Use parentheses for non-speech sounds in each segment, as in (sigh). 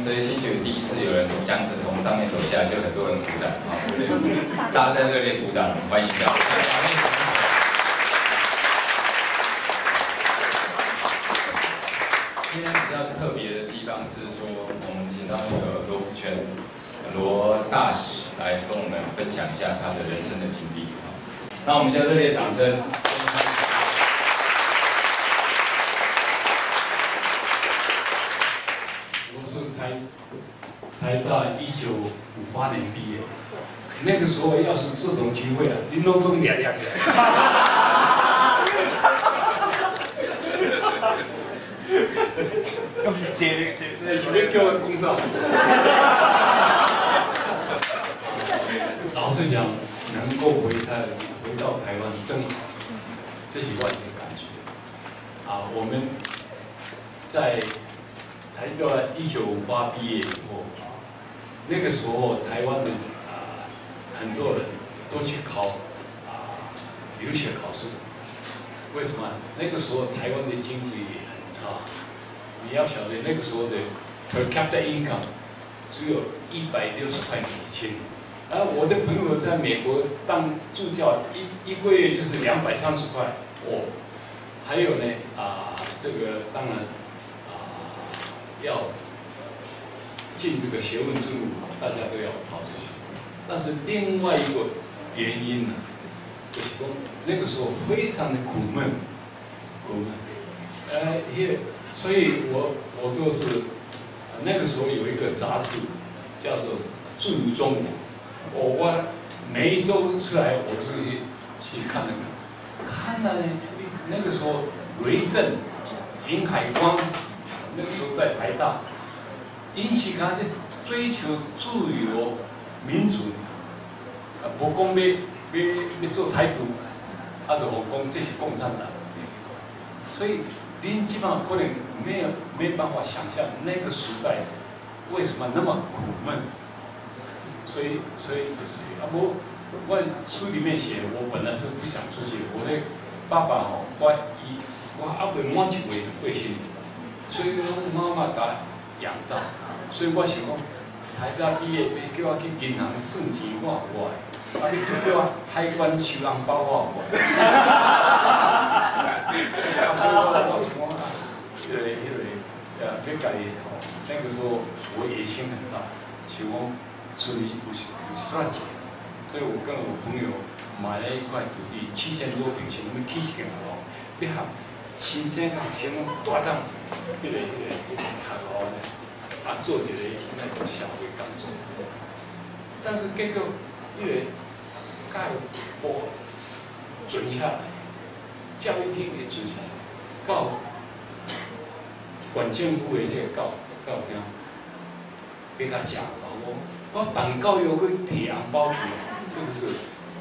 们这些新学第一次有人讲纸从上面走下来，就很多人鼓掌啊！(laughs) 大家在热烈鼓掌，欢迎一下。今天比较特别的地方是说，我们请到那个罗福全罗大使来跟我们分享一下他的人生的经历啊。那我们就热烈掌声。我是台台大一九五八年毕业，那个时候要是这种聚会啊，林隆中亮亮的。这这这边叫我公上。老实讲，能够回台回到台湾真好，这几万是感觉。啊，我们在台大一九五八毕业以后，那个时候台湾的啊很多人都去考啊留学考试，为什么？那个时候台湾的经济很差。你要晓得那个时候的 per capita income 只有一百六十块美金，而我的朋友在美国当助教，一一个月就是两百三十块哦。还有呢啊，这个当然啊要进这个学问之路，大家都要跑出去。但是另外一个原因呢，就是说那个时候非常的苦闷，苦闷，呃也。所以我我都是那个时候有一个杂志叫做《驻中国》，我我每一周出来我就去去看那个，看了呢，那个时候雷震、林海光，那个时候在台大，因起他的追求自由民主，啊，不讲要要要做台独，啊，就讲这是共产党，所以。您基本上可能没有没办法想象那个时代为什么那么苦闷，所以所以就是啊我我书里面写我本来是不想出去，我的爸爸哦我一我阿伯满一位贵姓，所以我妈妈把养大，所以我想讲台大毕业叫我去银行算钱我我，啊你叫我海关收红包我我。因为因为呃，别家己吼，那个时候我野心很大，想讲出去有有赚钱，所以我跟我朋友买了一块土地，七千多平，想要起一间学校，要合新生学生大当，迄个迄个学校呢，啊做一个那个社会工作，但是结果因为教育部准下来，教育厅也准下来，到。管政府的这个教教厅，给他讲了，我我党教育会提红包去，是不是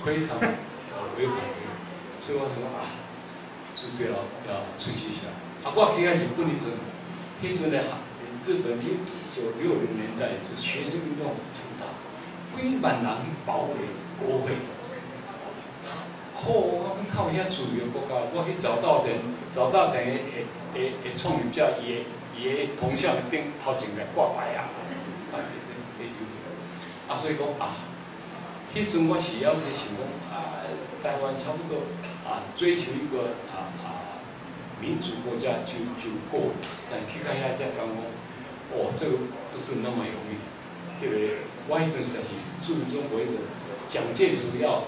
非常违法？所以我说啊，就是要要出去一下。啊，我开始不离职，那时候呢，日本一九六零年代是学生运动很大，几万人保卫国会。好，我们靠一下主流国家，我去找到人，找到人诶。会会创立只伊个伊个铜像顶头前来挂牌啊，啊，啊，所以讲啊，迄阵我是要去想讲啊，台湾差不多啊，追求一个啊啊民主国家就就过了，但去看下再讲讲，哦，这个不是那么容易，因为我迄阵实是注中国一种蒋介石要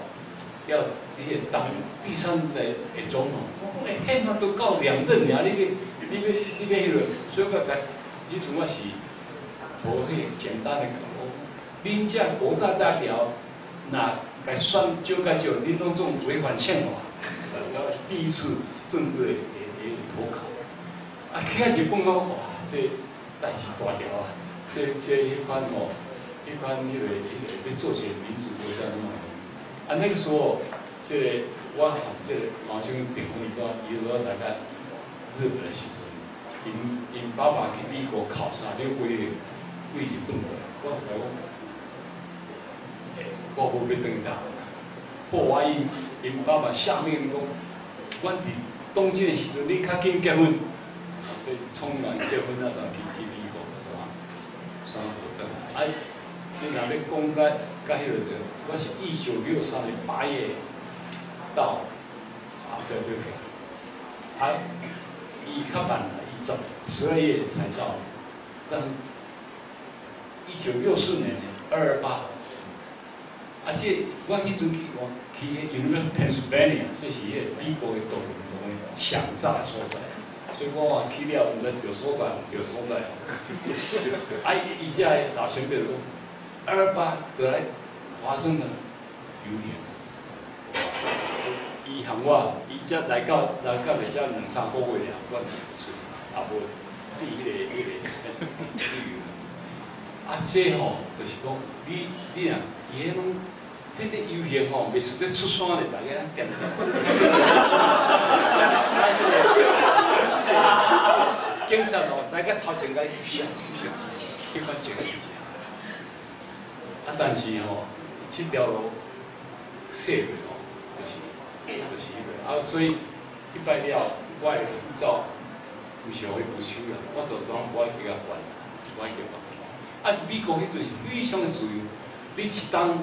要。你个当第三代的总统，哎，起码都到两任尔，你别你别你别迄个，所以讲，你从我是无迄简单的讲，恁这国大代表，那该算就该就恁拢种违反宪法，第一次政治的的投考，啊，开始讲到哇，这代志大条啊，这这一款哦，一款迄个迄个要做些民主国家那么，啊，那个时候。这我含这马上订婚，你知道，伊要大概日本的时阵，因因爸爸去美国考察了几个位置转过来，我是讲，我无要等他，破坏因因爸爸下面讲，我伫东京的时阵，你较紧结婚，所以冲然结婚那阵去去美国，是吧？啊，真若要讲甲甲迄个着，我是一九六三年八月到啊菲律宾，啊，伊较慢啦，伊十十二月才到，但一九六四年二二八，啊，即我迄阵去我去迄 University Pennsylvania，这是迄个美国的国民党的上早的所在。所以我话去了，毋知着所在，着所在。啊，伊伊只大选票讲，二八得来发生了有点。伊喊我，伊只来到来到来遮两三个月了，我也无伫迄个迄个旅游。啊，这吼就是讲，你你啊，伊迄种迄个游行吼，袂是咧出山咧，大家见。警察哦，大家头前甲翕相，翕翻一下。啊，但是吼，这条路设的吼，就是就是迄个啊，所以一摆了，我的护照有时候会不收啦，我就当我去甲还，我去还。啊，美国迄阵非常的自由，你一当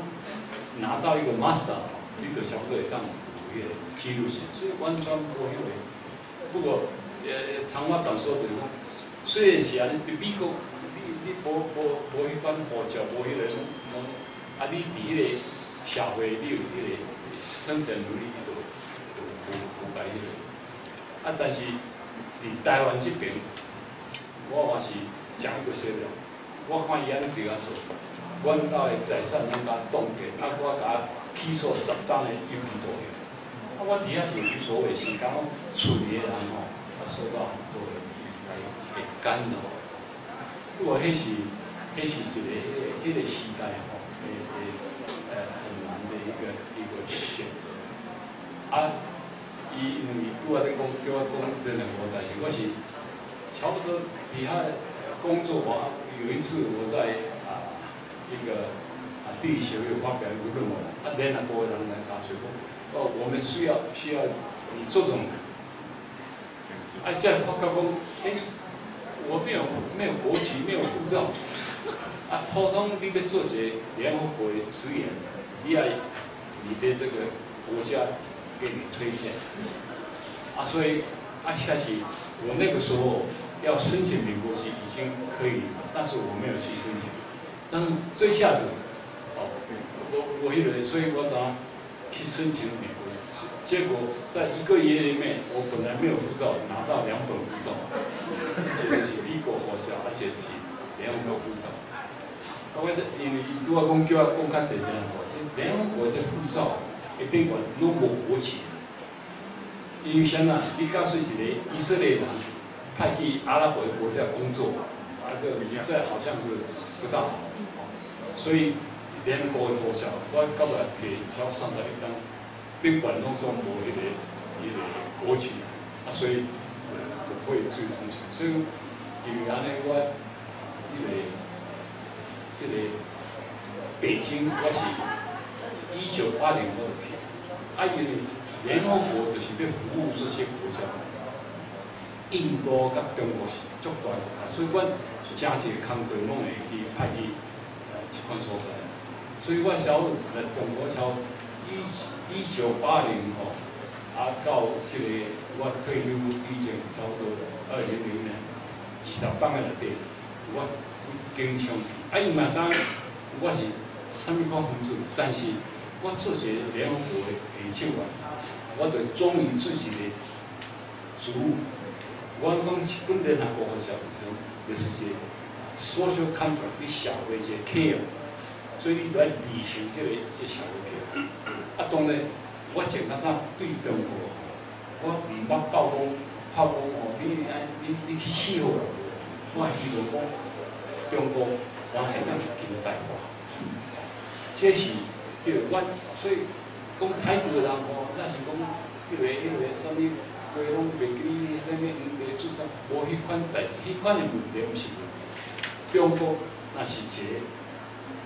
拿到一个 master，你就差不多会当有迄个记录性，所以完全无迄个。不过。呃，长话短说，就是讲，虽然是安尼，伫美国，你你无无无迄款护照，无迄个，啊，你伫迄个社会，你有迄个生存能力，你就就无无解迄个。啊，但是伫台湾这边，我还是讲一个说了，我看伊安尼对我说，阮家的财产拢甲冻结，啊，我甲起诉十单的邮寄投票，啊，我底下是无所谓，是讲厝里的人吼。受到很多的来给干扰。如果迄是迄是一个迄个迄个时代吼，诶诶呃很难的一个一个选择。啊，伊因为拄仔咧讲叫我讲这两个代志，我是差不多底下工作啊。有一次我在一个啊地理学会发表一个论文，啊联合国人来打水工，哦我们需要需要你做这种。啊，这样发觉讲，哎，我没有没有国籍，没有护照，啊，普通你要做一个联合国的职员，你要你的这个国家给你推荐，啊，所以啊，下去我那个时候要申请美国籍已经可以，但是我没有去申请，但是这一下子，哦，我我以为，所以我当去申请美国。结果在一个月里面，我本来没有护照，拿到两本护照，写的是美国护照，而且是联合国护照。我是因为拄仔讲叫我讲较济点吼，即联合国的护照一宾馆拢无国籍。因为啥啊？你告诉一个以色列人派去阿拉伯国家工作，啊，这实在好像是不大好。所以联合国的护照，我到尾给超上十一张。宾馆拢总无迄个迄个国籍啊，所以不会注意通讯。所以因为安尼，我迄个即个北京，我是一九八零后去，啊，因为联合国就是要服务这些国家，印度甲中国是足大国，所以阮真济工作拢会去派去呃即款所在，所以我小来中国小一。一九八零吼，啊到即个我退休以前差不多二零零年二十八个内底，我经常。啊伊嘛知我是啥物款分子，但是我做些联合国的下手啊，我就忠于自己的职务。我讲一本联合国的小，就是个缩小看法比小的一个 care，所以你来履行这个这小的 care。啊，当然，我前头仔对中国，我毋捌报讲，炮讲哦，你安你你去死好了，我希望讲中国我会当近代化，这是叫我，所以讲态度的人哦，那是讲迄个迄个啥物，话拢袂记啥物黄帝出啥，无迄款代，迄款的问题毋是。中国那是一个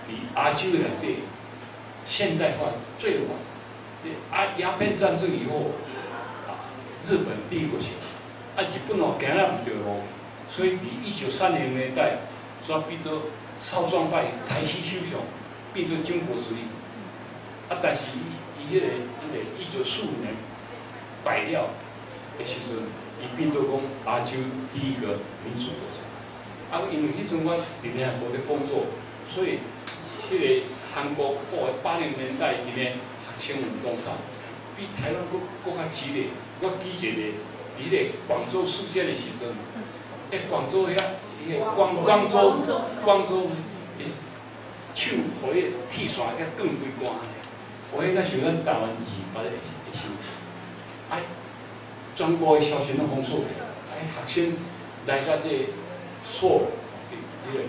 伫亚洲内底。现代化最晚，啊，鸦片战争以后，啊，日本帝国起来，啊，日本哦，行了唔对路，所以伫一九三零年代煞变做少壮派台西首相，变做蒋国书记。啊，但是伊伊迄个迄个一九四五年败了的时阵，伊变做讲亚洲第一个民主国。啊，因为迄阵我伫咧无咧工作，所以迄个韩国过八零年代伊咧学生运动上，比台湾搁搁较激烈。我记一个，伊咧广州事件的时阵，迄广州遐，迄个广广州广州，手互迄铁线甲断几关。我迄个想咱台湾字，把咧会收。哎，全国的消息拢封锁起，哎，学生来甲这锁，迄个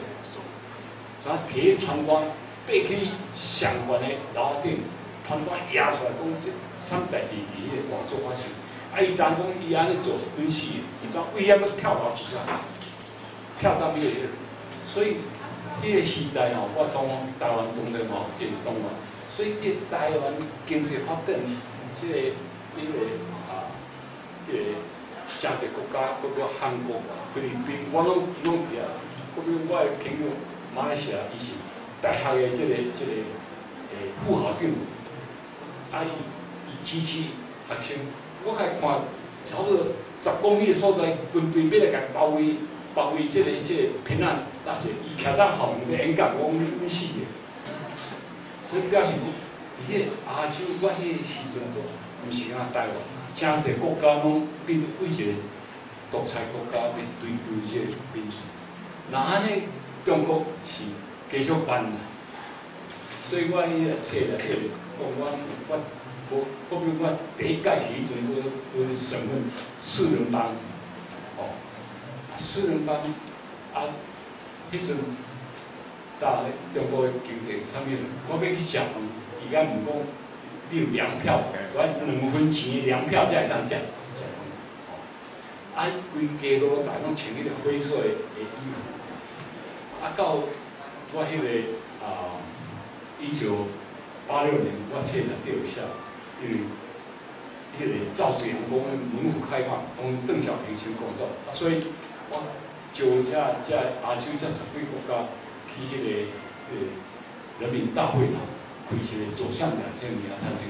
啥铁船关爬去上关的楼顶，船关压出来，讲这啥代志伫迄个广州发生。啊，伊昨讲伊安尼做分析，伊讲危险要跳楼自杀，跳到迄个，所以迄个时代吼，我讲台湾当然吼进动啊。所以这台湾经济发展，这个因为啊，这个真济国家，包括韩国、菲律宾，我拢拢去啊。比如我的朋友马来西亚，伊是大学的这个这个诶副校长，啊伊伊支持学生。我甲伊看，差不多十公里的所在，军队要来甲包围包围这个这个平安大学，伊徛在后面咧演讲，我讲你死诶。所以表示，伫迄亚洲，我迄时阵都毋是讲台湾，真侪国家拢变为一个独裁国家，要追求即个民主。那安尼，中国是继续办啦。所以我迄个册咧，迄个讲我我我，我比如我第一届时阵，我我省份四人帮，哦，四人帮啊，迄阵。搭咧中国的经济，上面？我要去食饭，伊敢毋讲你有粮票，我两分钱的粮票才会当食。啊，规家都大拢穿迄个灰色的衣服。啊，到我迄个啊，一九八六年，我册了第二下，因为迄个赵子阳讲门户开放，讲邓小平先讲到，所以我就这这亚洲这十几个国家。去迄个呃人民大会堂开一个走向两千年啊，他是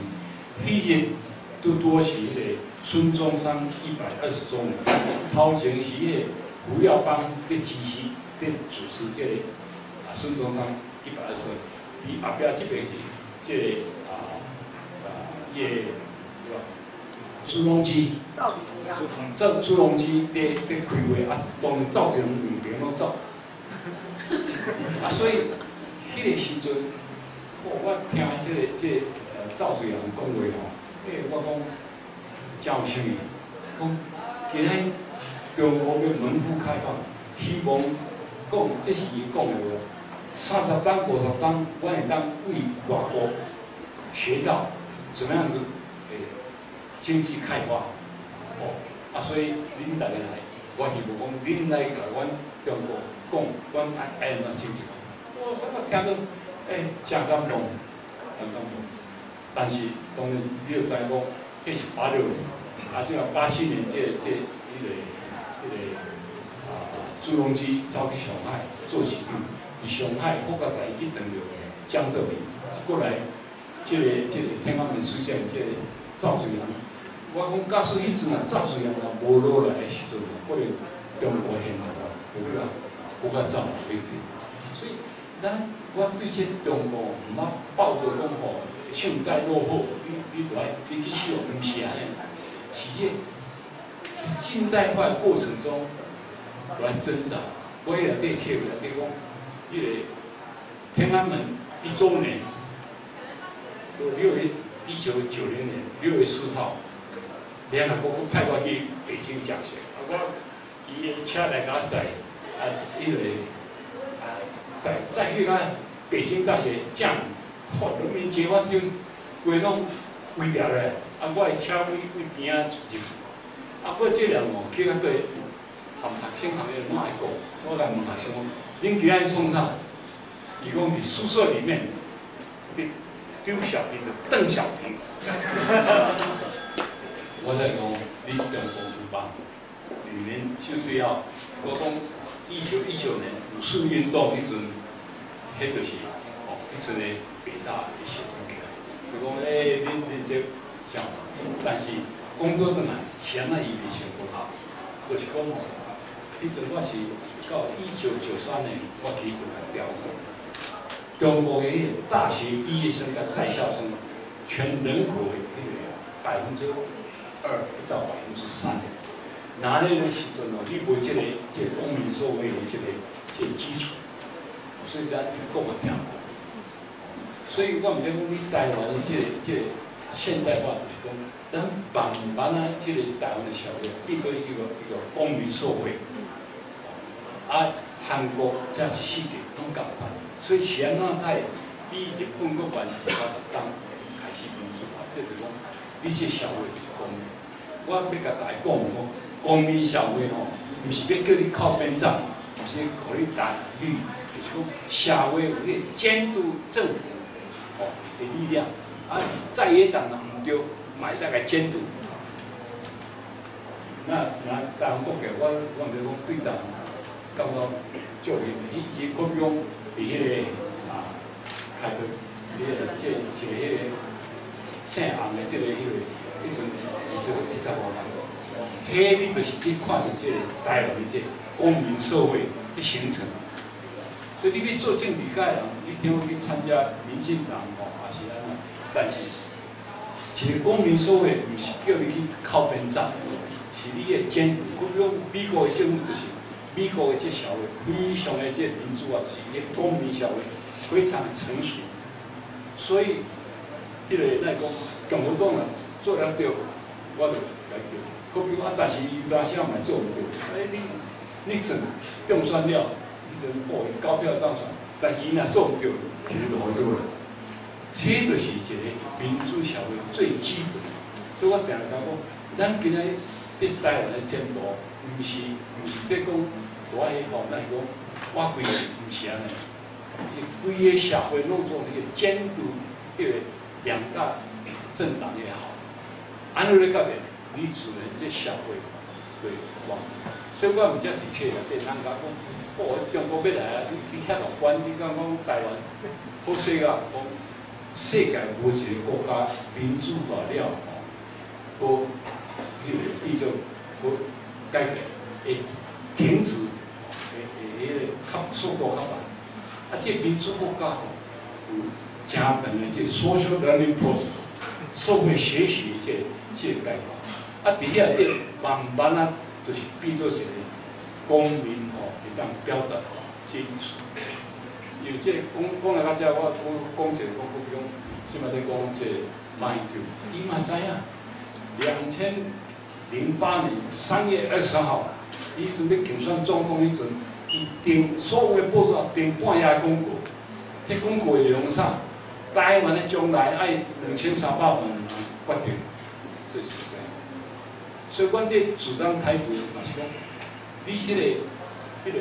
迄日拄拄是迄个孙中山一百二十周年，头前是迄个胡耀邦咧支持咧主持这个啊孙中山一百二十，伊后壁即边是这个啊啊伊个是吧？朱镕基，朱朱镕基咧咧开会啊，当然赵总两边拢走。啊，所以迄个时阵，我我听即个即个呃赵水阳讲话吼，诶，我讲真有趣，讲今仔中国要门户开放，希望讲这是伊讲的话，三十当五十当，我会当为外国学到怎么样子诶经济开发，哦，啊，所以恁大家来，我希望讲恁来甲阮中国。讲，阮爱爱安怎经济我我听到，诶，真感动，真感动。但是当然，你要知讲，迄是八六年，啊，即个八七年，即个即个迄个迄个啊，朱镕基走去上海做市长，伫上海国家在一等着江泽民，过来，即个即个天安门事件，即个赵水阳，我讲假使迄阵啊，赵水阳啊无落来的时阵，可能中国现在啊，有咩啊？国家走为止，所以咱我对这中国毋捌抱着讲吼幸灾乐祸，你你来你去想，毋是安尼，是个近代化过程中来挣扎。我迄个对切个对讲，迄个天安门一周年，六月一九九零年六月四号，联合国派我去北京讲学，啊，我伊车来甲我载。啊，因为啊，在在去个北京大学讲，嚯，人民解放军规拢围掉咧，啊，我的车位位边啊入，啊，过这两哦，去那个含学生行业哪会讲？我来问学生，恁今日创啥？伊讲伫宿舍里面，丢小平的邓小平。我在讲，你中国不棒，你们就是要，我讲。一九一九年五四运动迄阵，迄就是哦，迄阵的北大的学生起来，就讲诶，恁恁这像，但是工作上来，显然伊未成功好，就是讲哦，迄阵我是到一九九三年我去做调查，中国的大学毕业生甲在校生，全人口的迄个百分之二不到百分之三。哪里的时阵哦，你无即个即个公民社会的即个即个基础，所以咱讲啊听。所以我毋知讲你台湾的即个即个现代化就是讲，咱慢慢啊，即个台湾的社会变做一个一个公民社会。啊，韩国则是世界拢共款，所以前啊在比日本国关系较当开始民主化，即是讲你这社会就是公民。我要甲大家讲讲。公民社会吼，毋是要叫你靠边站，毋是互你打绿，社会有监督政府吼的力量，啊，在野党若毋对，嘛会大概监督。那那台湾国家，我我毋是讲对党感觉足伊伊伊国用伫迄个啊，开个迄个即个迄个姓红的即个迄个迄阵二十二十五万。迄你就是去看到这个台湾的这公民社会的形成，你去做政治界人，你听我去参加民进党吼，也是安尼。但是，其实公民社会毋是叫你去靠边站，是你的。监督。比如美国的。政府就是美国的。这社会非常的。这民主啊，是一个公民社会非常成熟。所以，迄个来讲，共和党啊做了对，我就来叫。股票啊，但是伊当时也嘛做毋到。哎，你你怎中选了，阵报伊高票当选，但是伊若做唔到，其实就好多了。这就是一个民主社会最基本。所以我定定讲，咱今仔日台湾的进步，毋是毋是在讲我迄吼，咱是讲我规个毋是安尼，是规个社会弄做迄个监督，迄个两大政党也好，安尼咧改变。你主人这社会对往，所以我毋则直切啊，对人家讲，哦，中国要来啊，你你遐个关，你讲讲台湾，好势啊，讲世界无一个国家民主化了吼，无迄个比作无改革会停止，会会迄个较速度较慢，啊，这民主国家吼有真长的这 social learning process，社会学习这这改革。啊，伫遐底慢慢啊，就是变做一个公民吼，会当表达这意思。因为这讲讲来较遮，我我讲一个讲比如即摆在讲这马英九，伊嘛知影，两千零八年三月二十号，伊准备竞选总统迄阵，伊订所有的报纸订半夜广告，迄广告内容啥？台湾的将来爱两千三百万人决定，这是。所以，阮这主张台独，嘛是讲，你即个、迄个，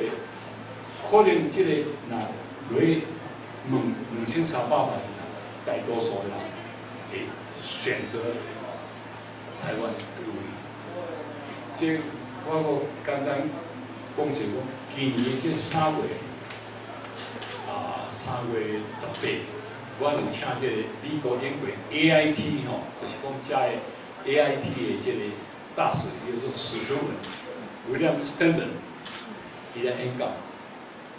可能即个那来两两千三百万人，大多数人会选择台湾独立。即我个简单讲一下，今年即三月啊，三月十八，我有请即个美国英国 A I T 吼，就是讲遮个 A I T 的即个。大使叫做史都文，William Stanton，伊来演讲。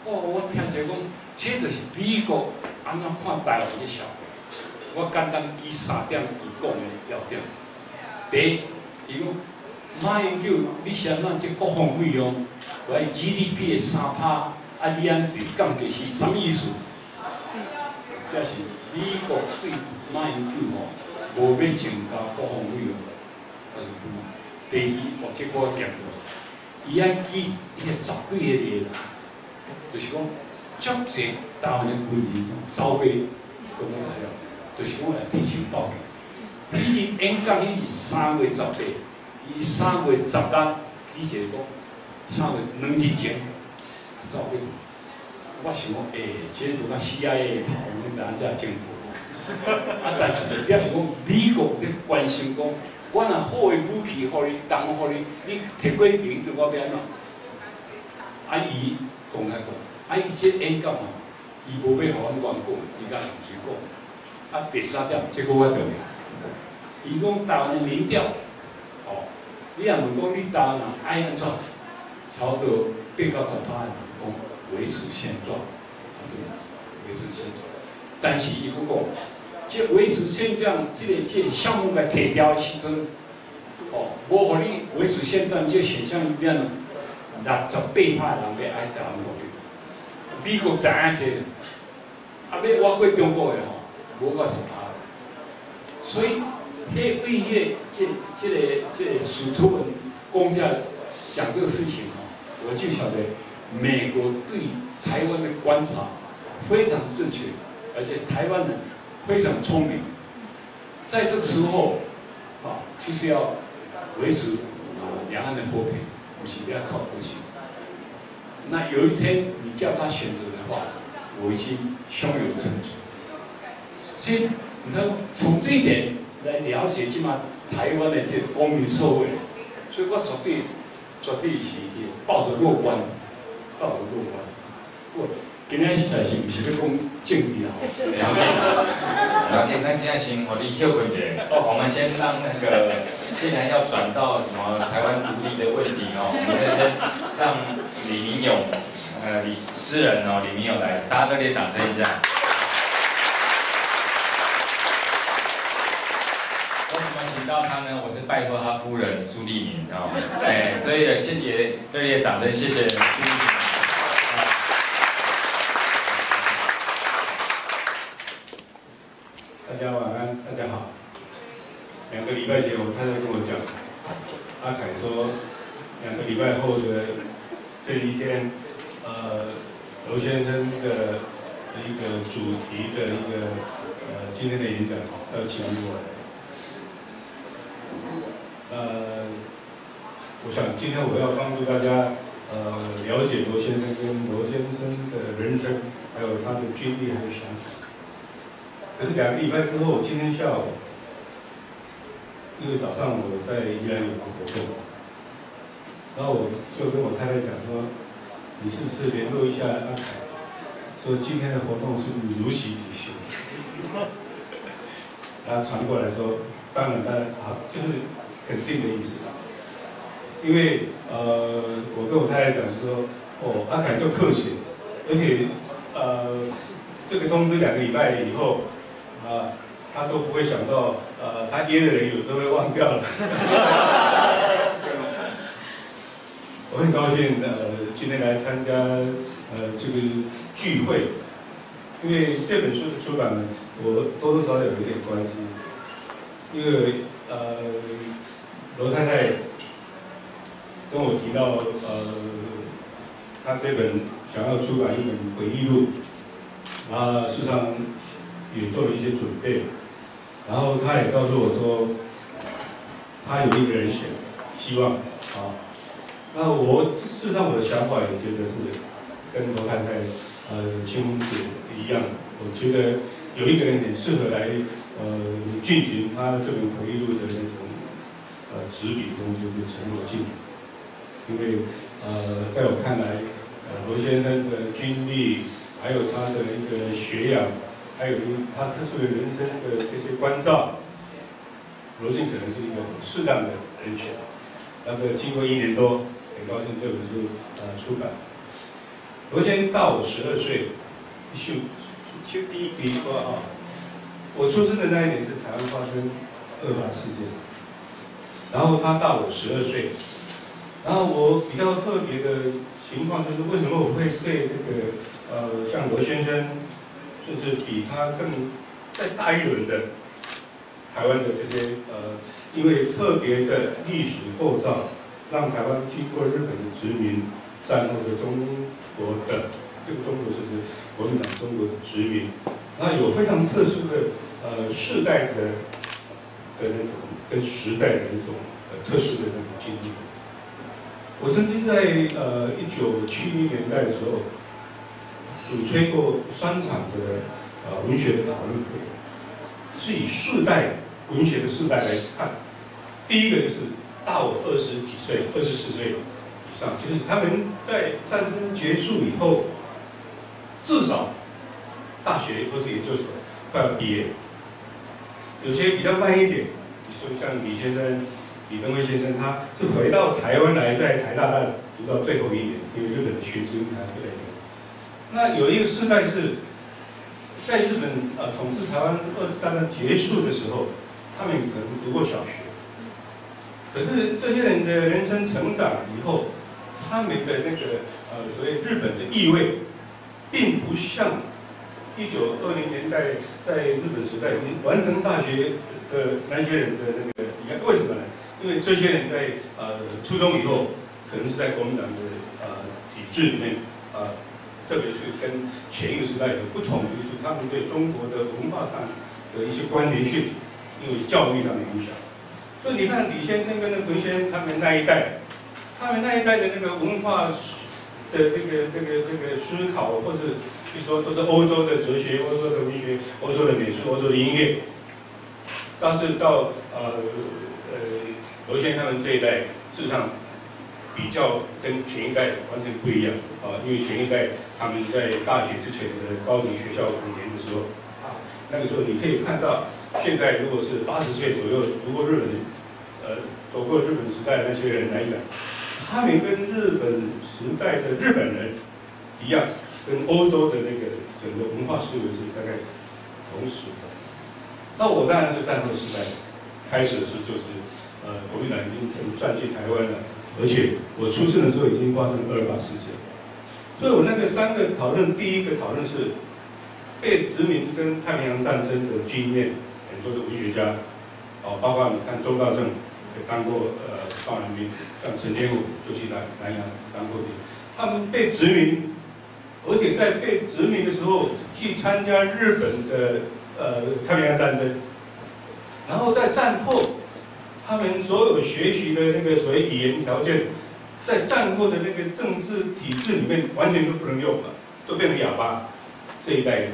哦，我听起讲，这就是美国安怎看台湾这社会。我简单举三点伊讲的要点。第一，伊讲马英九，你是安怎这国防费用，来 GDP 的三趴，啊，你安对降低是啥意思？这是美国对马英九吼，无要增加国防费用，还是不？第二，或者我强调，伊爱记迄个十几个年，就是讲，足济台湾的军人走过，讲来了，就是讲来提前报警。以前演讲伊是三月十八，伊三月十六，伊是讲三月两日前走过。我想讲，诶，即个讲 CIA 头，你知影遮政府？啊，但是表示讲美国咧关心讲。我若好诶武器，互你，当互你，你摕过一瓶，就我要安怎？啊伊讲来讲，啊伊这演讲吼，伊无要互阮讲讲，伊甲同学讲，啊第三点，这个我重要。伊讲台湾的民调，哦，你若问讲你台湾人爱安怎，差不多八到十趴的人讲维持现状，啊这个维持现状。但是伊佫讲，这维持现状，这个这个项目来提调的时阵，哦，无互你维持现状，这现象变了。六十八趴人要爱台湾独立，美国知影这，啊要挖过中国的吼，无够十趴。所以，迄为迄这这个这个史图文公家讲这个事情吼，我就晓得美国对台湾的观察非常正确，而且台湾人非常聪明，在这个时候，啊，就是要维持两岸的和平。不是要靠不行。那有一天你叫他选择的话，我已经胸有成竹。先，你看从这一点来了解，起码台湾的这个公民社会，所以我绝对绝对是抱着乐观，抱着乐观。我今天实在是不是要讲政治啊？了解了。那今天先先和你休困一下，我们先让那个。既然要转到什么台湾独立的问题哦，我们先让李明勇，呃，李诗人哦，李明勇来，大家热烈掌声一下。为什么请到他呢？我是拜托他夫人苏丽敏哦，哎，所以谢谢热烈掌声，谢谢苏丽敏。大家晚安，大家好。两个礼拜前，我太太跟我讲，阿凯说，两个礼拜后的这一天，呃，罗先生的一个主题的一个呃今天的演讲要请我来。呃，我想今天我要帮助大家呃了解罗先生跟罗先生的人生，还有他的经历和想法。可是两个礼拜之后，今天下午。因为早上我在宜兰有个活动，然后我就跟我太太讲说：“你是不是联络一下阿凯，说今天的活动是如期执行？” (laughs) 他传过来说：“当然，当然，好，就是肯定的意思。”因为呃，我跟我太太讲说：“哦，阿凯做客气，而且呃，这个通知两个礼拜以后啊。”他都不会想到，呃，他约的人有时候会忘掉了。(laughs) 我很高兴，呃，今天来参加，呃，这个聚会，因为这本书的出版，我多多少少有一点关系。因为，呃，罗太太跟我提到，呃，他这本想要出版一本回忆录，啊，事实上也做了一些准备。然后他也告诉我说，他有一个人选，希望啊。那我事实上我的想法也觉得是跟罗太太呃亲子一样，我觉得有一个人很适合来呃进行他这本回忆录的那种呃执笔工作，就陈罗进。因为呃在我看来，呃罗先生的经历，还有他的一个学养。还有他特殊的人生的这些关照，罗晋可能是一个很适当的人选。那么经过一年多，很高兴这本书呃出版。罗先生大我十二岁，就就第一笔说啊，我出生的那一年是台湾发生二八事件，然后他大我十二岁，然后我比较特别的情况就是为什么我会对这个呃像罗先生。就是比他更再大一轮的台湾的这些呃，因为特别的历史构造，让台湾经过日本的殖民，战后的中国的这个中国是国民党中国的殖民，那有非常特殊的呃世代的的那种跟时代的一种呃特殊的那种经历。我曾经在呃一九七零年代的时候。主吹过三场的呃文学的讨论，是以世代文学的世代来看。第一个就是大我二十几岁、二十四岁以上，就是他们在战争结束以后，至少大学或是研究所快要毕业。有些比较慢一点，你说像李先生、李登辉先生，他是回到台湾来，在台大读到最后一年，因为日本的学生他不在那有一个时代是，在日本呃统治台湾二次大战结束的时候，他们可能读过小学。可是这些人的人生成长以后，他们的那个呃所谓日本的意味，并不像一九二零年代在日本时代已经完成大学的那些人的那个，一样为什么呢？因为这些人在呃初中以后，可能是在国民党的呃体制里面啊，特别是跟前一个时代有不同，就是他们对中国的文化上的一些关联性，因为教育上的影响。所以你看李先生跟那彭先他们那一代，他们那一代的那个文化的这个这个这个思考，或是就说都是欧洲的哲学、欧洲的文学、欧洲的美术、欧洲的音乐。但是到呃呃罗先生他们这一代，事实上比较跟前一代完全不一样啊，因为前一代他们在大学之前的高等学校五年的时候啊，那个时候你可以看到，现在如果是八十岁左右，如果日本。呃，走过日本时代的那些人来讲，他们跟日本时代的日本人一样，跟欧洲的那个整个文化思维是大概同时的。那我当然是战后时代开始的时候，就是呃，国民党已经占据台湾了，而且我出生的时候已经发生了二八事件，所以我那个三个讨论，第一个讨论是被殖民跟太平洋战争的经验，很多的文学家，哦，包括你看周道正。也当过呃少年兵，像陈天武就去南南洋当过兵。他们被殖民，而且在被殖民的时候去参加日本的呃太平洋战争，然后在战后，他们所有学习的那个所谓语言条件，在战后的那个政治体制里面完全都不能用了，都变成哑巴这一代人。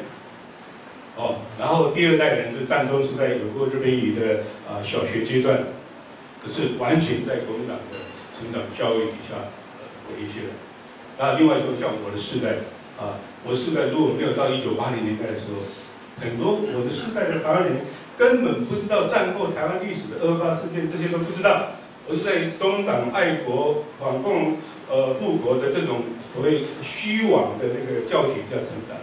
哦，然后第二代人是战争时代有过日本语的啊小学阶段。可是完全在国民党的成长教育底下的一些人，那另外说像我的世代啊，我世代如果没有到一九八零年代的时候，很多我的世代的台湾人根本不知道战后台湾历史的二八事件，这些都不知道，而是在中党爱国反共呃复国的这种所谓虚妄的那个教体下成长，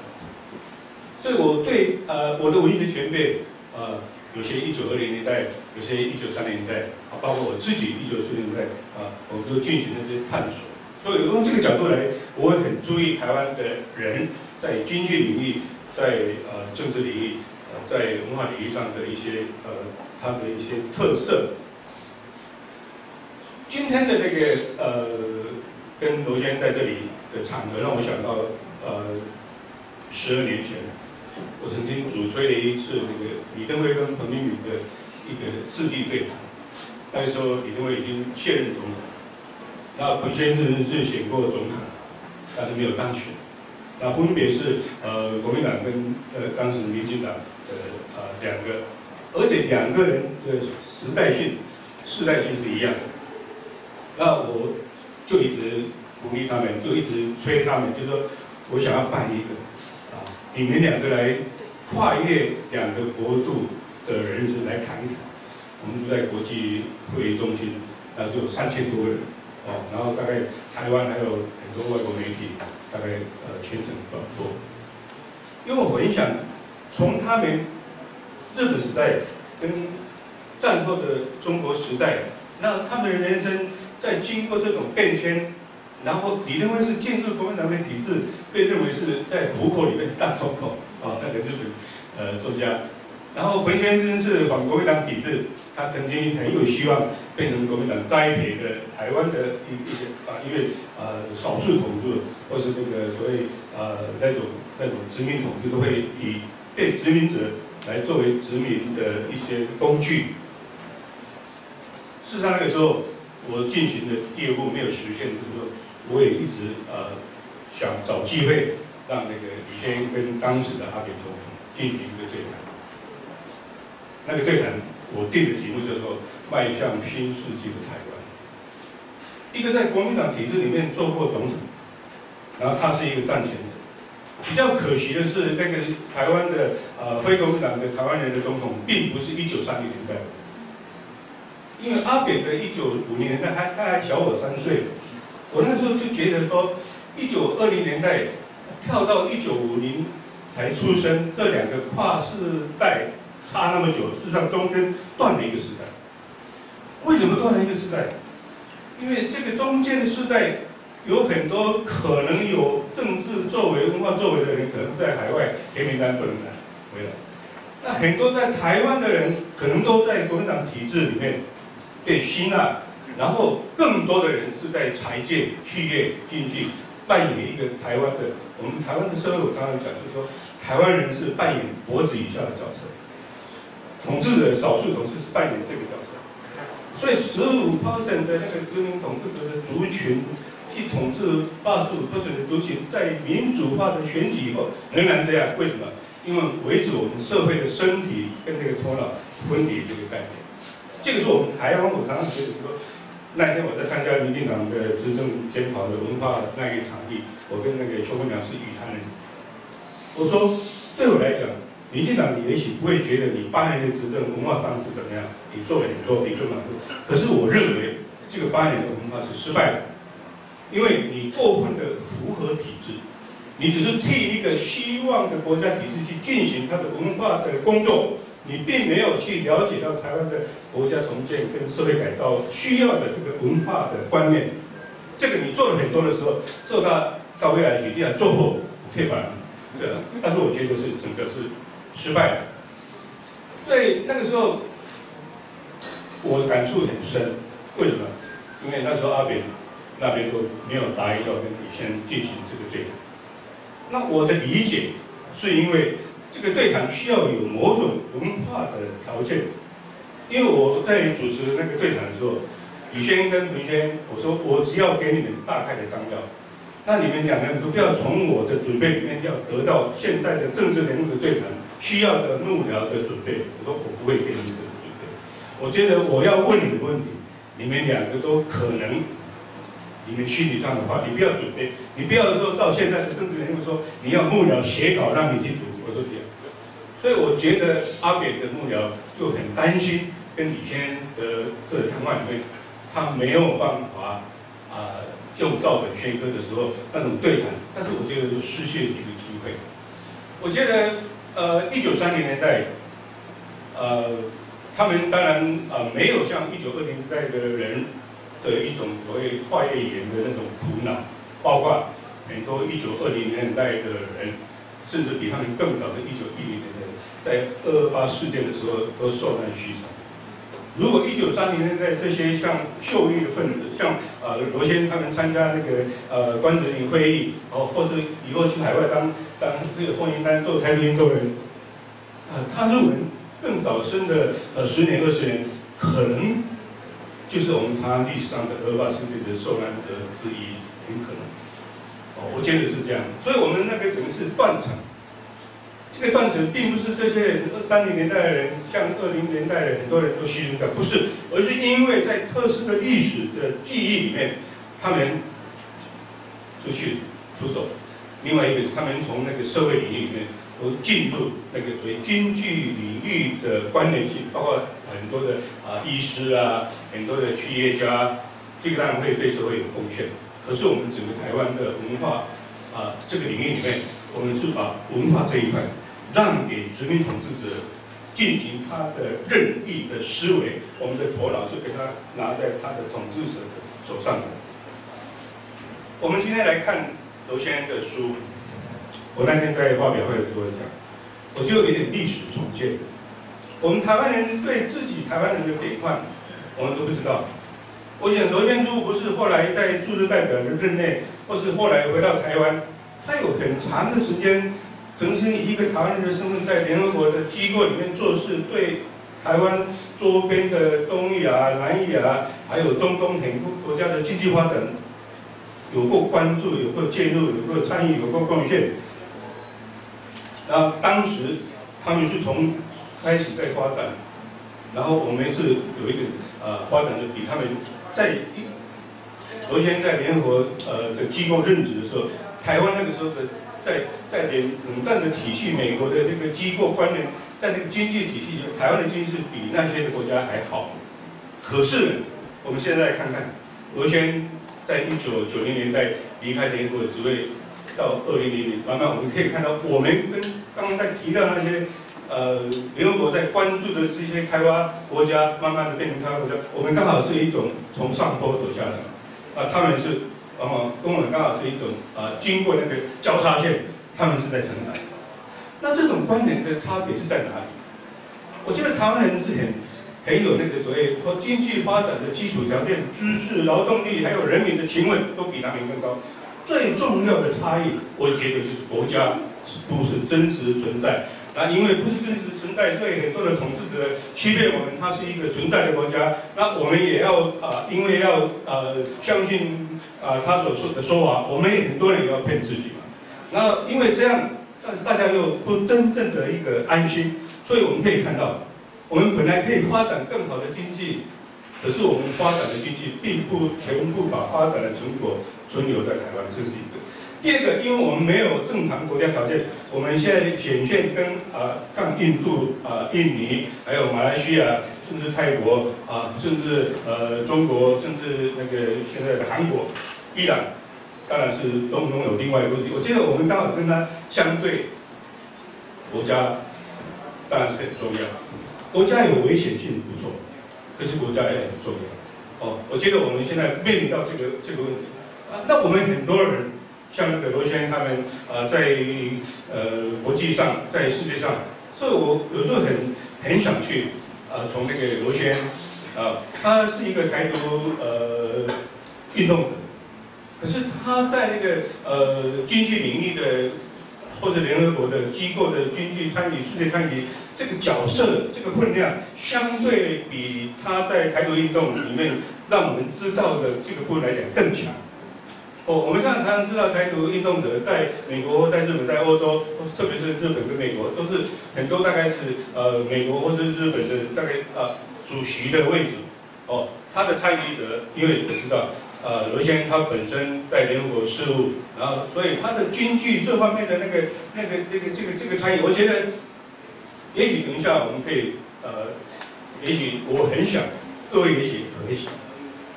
所以我对呃我的文学前辈呃。有些一九二零年代，有些一九三零年代，啊，包括我自己一九四零年代，啊，我们都进行了这些探索。所以从这个角度来，我会很注意台湾的人在经济领域、在呃政治领域、呃在文化领域上的一些呃他的一些特色。今天的这个呃跟罗先生在这里的场合，让我想到呃十二年前。我曾经主推了一次这个李登辉跟彭明敏的一个世纪对谈。那时候李登辉已经卸任总统，那彭先生是选过总统，但是没有当选。那分别是呃国民党跟呃当时民进党的呃两个，而且两个人的时代性、世代性是一样的。那我就一直鼓励他们，就一直催他们，就说我想要办一个啊。你们两个来跨越两个国度的人士来谈一谈。我们住在国际会议中心，那就有三千多个人哦，然后大概台湾还有很多外国媒体，大概呃全程转播。因为我很想从他们日本时代跟战后的中国时代，那他们的人生在经过这种变迁。然后李登辉是进入国民党的体制，被认为是在虎口里面当总统啊，那个日本呃作家。然后彭先生是反国民党体制，他曾经很有希望变成国民党栽培的台湾的一一些啊，因为呃少数统治或是那个所谓呃那种那种殖民统治都会以被殖民者来作为殖民的一些工具。事实上那个时候我进行的第二步没有实现，就是说。我也一直呃想找机会让那个李先跟当时的阿扁总统进行一个对谈。那个对谈我定的题目叫做“迈向新世纪的台湾”。一个在国民党体制里面做过总统，然后他是一个战前的。比较可惜的是，那个台湾的呃非国民党的台湾人的总统，并不是一九三零年代，因为阿扁的一九五零年代，他他还小我三岁，我那时候就觉得说，一九二零年代跳到一九五零才出生，这两个跨世代差那么久，事实上中间断了一个时代。为什么断了一个时代？因为这个中间的世代。有很多可能有政治作为、文化作为的人，可能在海外黑名单不能来回来。那很多在台湾的人，可能都在国民党体制里面被吸纳，然后更多的人是在财界、企业进去扮演一个台湾的。我们台湾的社会，我刚刚讲，就是说，台湾人是扮演脖子以下的角色，统治者少数统治是扮演这个角色。所以十五 percent 的那个殖民统治者的族群。去统治八十五个省的族群，在民主化的选举以后仍然这样，为什么？因为维持我们社会的身体跟那个头脑分离这个概念。这个是我们台湾，我常常觉得说，那天我在参加民进党的执政检讨的文化那个场地，我跟那个邱文良是语谈人。我说，对我来讲，民进党你也许不会觉得你八年的执政文化上是怎么样，你做了很多理论满多，可是我认为这个八年的文化是失败的。因为你过分的符合体制，你只是替一个希望的国家体制去进行它的文化的工作，你并没有去了解到台湾的国家重建跟社会改造需要的这个文化的观念。这个你做了很多的时候，做到到未来一定要做后退板，对但是我觉得是整个是失败的。所以那个时候我感触很深，为什么？因为那时候阿扁。那边都没有答应要跟李先进行这个对谈。那我的理解是因为这个对谈需要有某种文化的条件。因为我在主持那个对谈的时候，李轩跟文轩，我说我只要给你们大概的章要，那你们两个人都不要从我的准备里面要得到现代的政治人物的对谈需要的幕僚的准备。我说我不会给你们这个准备。我觉得我要问你的问题，你们两个都可能。你们心理上的话，你不要准备，你不要说到现在的政治人物说，你要幕僚写稿让你去读，我说这样。所以我觉得阿扁的幕僚就很担心，跟李先的这个谈话里面，他没有办法啊用照本宣科的时候那种对谈，但是我觉得就失去了这个机会。我觉得呃一九三零年代，呃他们当然呃没有像一九二零年代的人。的一种所谓跨越语言的那种苦恼，包括很多一九二零年代的人，甚至比他们更早的一九一零年代，在二二八事件的时候都受难虚场。如果一九三零年代这些像秀玉的分子，像呃罗先他们参加那个呃关泽林会议，哦，或者以后去海外当当那个婚姻单做台独运动人，啊，他认为更早生的呃十年二十年可能。就是我们台湾历史上的二八事件的受难者之一，很可能。哦，我觉得是这样。所以，我们那个等于是断层。这个断层并不是这些人二三零年代的人，像二零年代的很多人都牺牲掉，不是，而是因为在特殊的历史的记忆里面，他们出去出走。另外一个，他们从那个社会领域里面都进入那个所谓经济领域的关联性，包括。很多的啊，医师啊，很多的企业家，这个当然会对社会有贡献。可是我们整个台湾的文化啊，这个领域里面，我们是把文化这一块让给殖民统治者进行他的任意的思维，我们的头脑是给他拿在他的统治者手上的。我们今天来看罗先生的书，我那天在发表会的时候讲，我就有点历史重建。我们台湾人对自己台湾人的典范，我们都不知道。我想罗先珠不是后来在驻日代表的任内，或是后来回到台湾，他有很长的时间，曾经以一个台湾人的身份在联合国的机构里面做事，对台湾周边的东亚、南亚，还有中东很多国家的经济发展，有过关注、有过介入、有过参与、有过贡献。然后当时他们是从开始在发展，然后我们是有一个呃发展的比他们在一罗先在联合国呃的机构任职的时候，台湾那个时候的在在联冷战的体系，美国的那个机构官员在那个经济体系，台湾的经济是比那些国家还好。可是我们现在看看，罗先在一九九零年代离开联合国职位，到二零零零，慢慢我们可以看到，我们跟刚刚在提到那些。呃，联合国在关注的这些开发国家，慢慢的变成开发国家，我们刚好是一种从上坡走下来，啊，他们是，往往跟我们刚好是一种啊，经过那个交叉线，他们是在成长。那这种观念的差别是在哪里？我觉得台湾人是很很有那个所谓和经济发展的基础条件、知识、劳动力，还有人民的情味，都比他们更高。最重要的差异，我觉得就是国家是不是真实存在。那因为不是真实存在，所以很多的统治者欺骗我们，它是一个存在的国家。那我们也要啊，因为要呃相信啊他所说的说法，我们也很多人也要骗自己嘛。那因为这样，大大家又不真正的一个安心，所以我们可以看到，我们本来可以发展更好的经济，可是我们发展的经济并不全部把发展的成果存留在台湾，这是一个。第二个，因为我们没有正常国家条件，我们现在显现跟啊，像印度啊、印尼，还有马来西亚，甚至泰国啊，甚至呃中国，甚至那个现在的韩国、伊朗，当然是中东有另外一个问题。我觉得我们刚好跟他相对，国家当然是很重要，国家有危险性不错，可是国家也很重要。哦，我觉得我们现在面临到这个这个问题啊，那我们很多人。像那个罗先生他们呃在呃国际上在世界上，所以我有时候很很想去呃从那个罗轩啊，他是一个台独呃运动者，可是他在那个呃经济领域的或者联合国的机构的经济参与世界参与这个角色这个分量，相对比他在台独运动里面让我们知道的这个部分来讲更强。哦，我们现在常常知道台独运动者在美国、在日本、在欧洲，特别是日本跟美国，都是很多大概是呃美国或者日本的大概呃主席的位置。哦，他的参与者，因为我知道，呃，罗先他本身在联合国事务，然后所以他的经济这方面的那个、那个、那个这个这个参与，我觉得，也许等一下我们可以呃，也许我很想各位也许可以。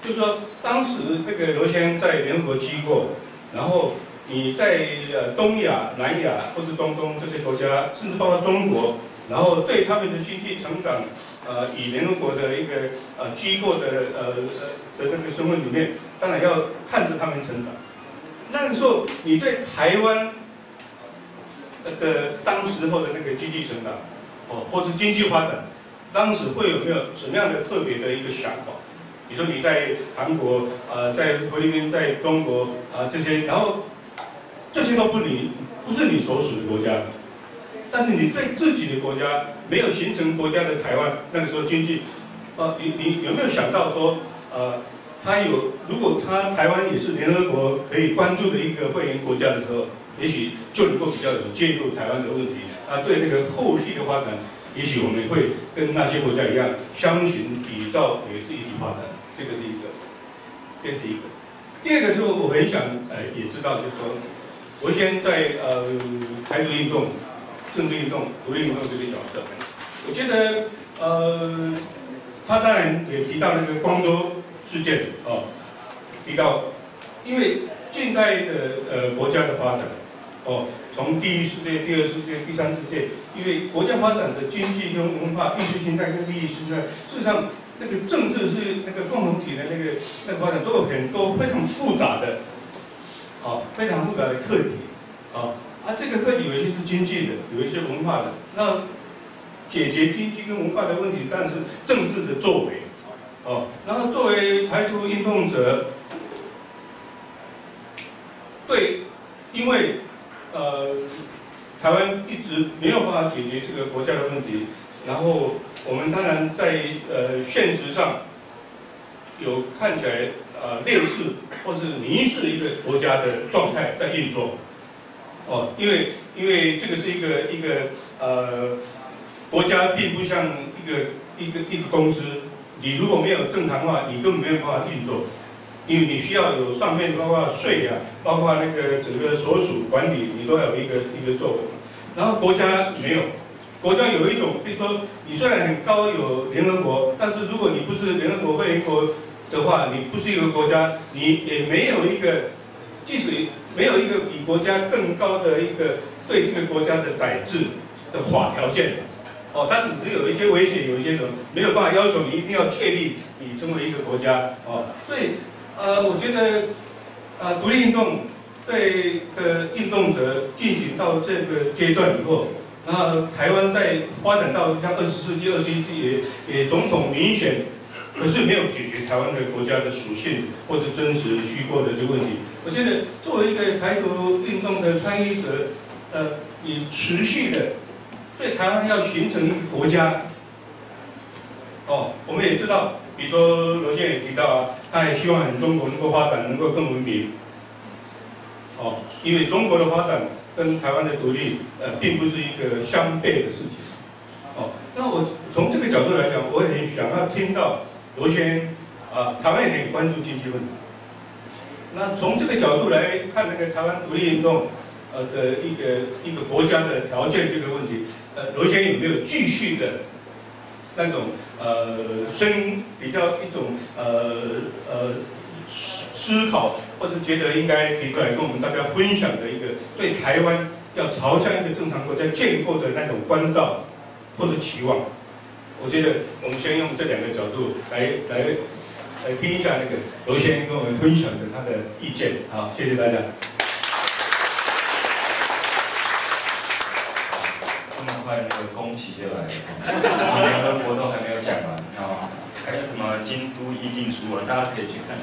就是说，当时这个罗先在联合机构，然后你在呃东亚、南亚或是中东这些国家，甚至包括中国，然后对他们的经济成长，呃，以联合国的一个呃机构的呃呃的那个身份里面，当然要看着他们成长。那个时候，你对台湾的当时候的那个经济成长，哦，或是经济发展，当时会有没有什么样的特别的一个想法？比如说你在韩国，呃，在菲律宾，在中国，啊这些，然后这些都不你不是你所属的国家，但是你对自己的国家没有形成国家的台湾，那个时候经济，呃，你你有没有想到说，呃，他有如果他台湾也是联合国可以关注的一个会员国家的时候，也许就能够比较有介入台湾的问题，啊，对那个后续的发展，也许我们会跟那些国家一样，相形比照也是一起发展。这个是一个，这是一个。第二个是我很想呃也知道，就是说，我先在呃台独运动、政治运动、独立运动这个角色，我觉得呃他当然也提到那个光州事件哦，提到因为近代的呃国家的发展哦，从第一世界、第二世界、第三世界，因为国家发展的经济跟文化、意识形态跟利益形态，事实上。那个政治是那个共同体的那个那个发展都有很多非常复杂的，啊，非常复杂的课题，啊，啊，这个课题有一些是经济的，有一些文化的。那解决经济跟文化的问题，但是政治的作为，哦，然后作为台独运动者，对，因为呃，台湾一直没有办法解决这个国家的问题，然后。我们当然在呃现实上有看起来呃劣势或是迷失一个国家的状态在运作，哦，因为因为这个是一个一个呃国家并不像一个一个一个公司，你如果没有正常化，你根本没有办法运作，因为你需要有上面包括税啊，包括那个整个所属管理，你都要有一个一个作为。然后国家没有，国家有一种，比如说你虽然很高有联合国，但是如果你不是联合国会员国的话，你不是一个国家，你也没有一个，即使没有一个比国家更高的一个对这个国家的宰制的法条件。哦，它只是有一些危险，有一些什么没有办法要求你一定要确立你成为一个国家。哦，所以呃，我觉得呃，独立运动。对的运动者进行到这个阶段以后，那台湾在发展到像二十世纪、二十一世纪也总统民选，可是没有解决台湾的国家的属性或是真实虚构的这个问题。我觉得作为一个台独运动的参与者，呃，你持续的在台湾要形成一个国家，哦，我们也知道，比如说罗先也提到啊，他也希望中国能够发展，能够更文明。哦，因为中国的发展跟台湾的独立，呃，并不是一个相悖的事情。哦，那我从这个角度来讲，我也很想要听到罗轩，啊，台湾也很关注经济问题。那从这个角度来看，那个台湾独立运动，呃的一个一个国家的条件这个问题，呃，罗轩有没有继续的那种呃深比较一种呃呃思考？或是觉得应该提出来跟我们大家分享的一个对台湾要朝向一个正常国家建构的那种关照或者期望，我觉得我们先用这两个角度来来来听一下那个罗先生跟我们分享的他的意见。好，谢谢大家。这么快那个工期就来了，联合国都还没有讲完啊，还有什么京都议定书啊，大家可以去看，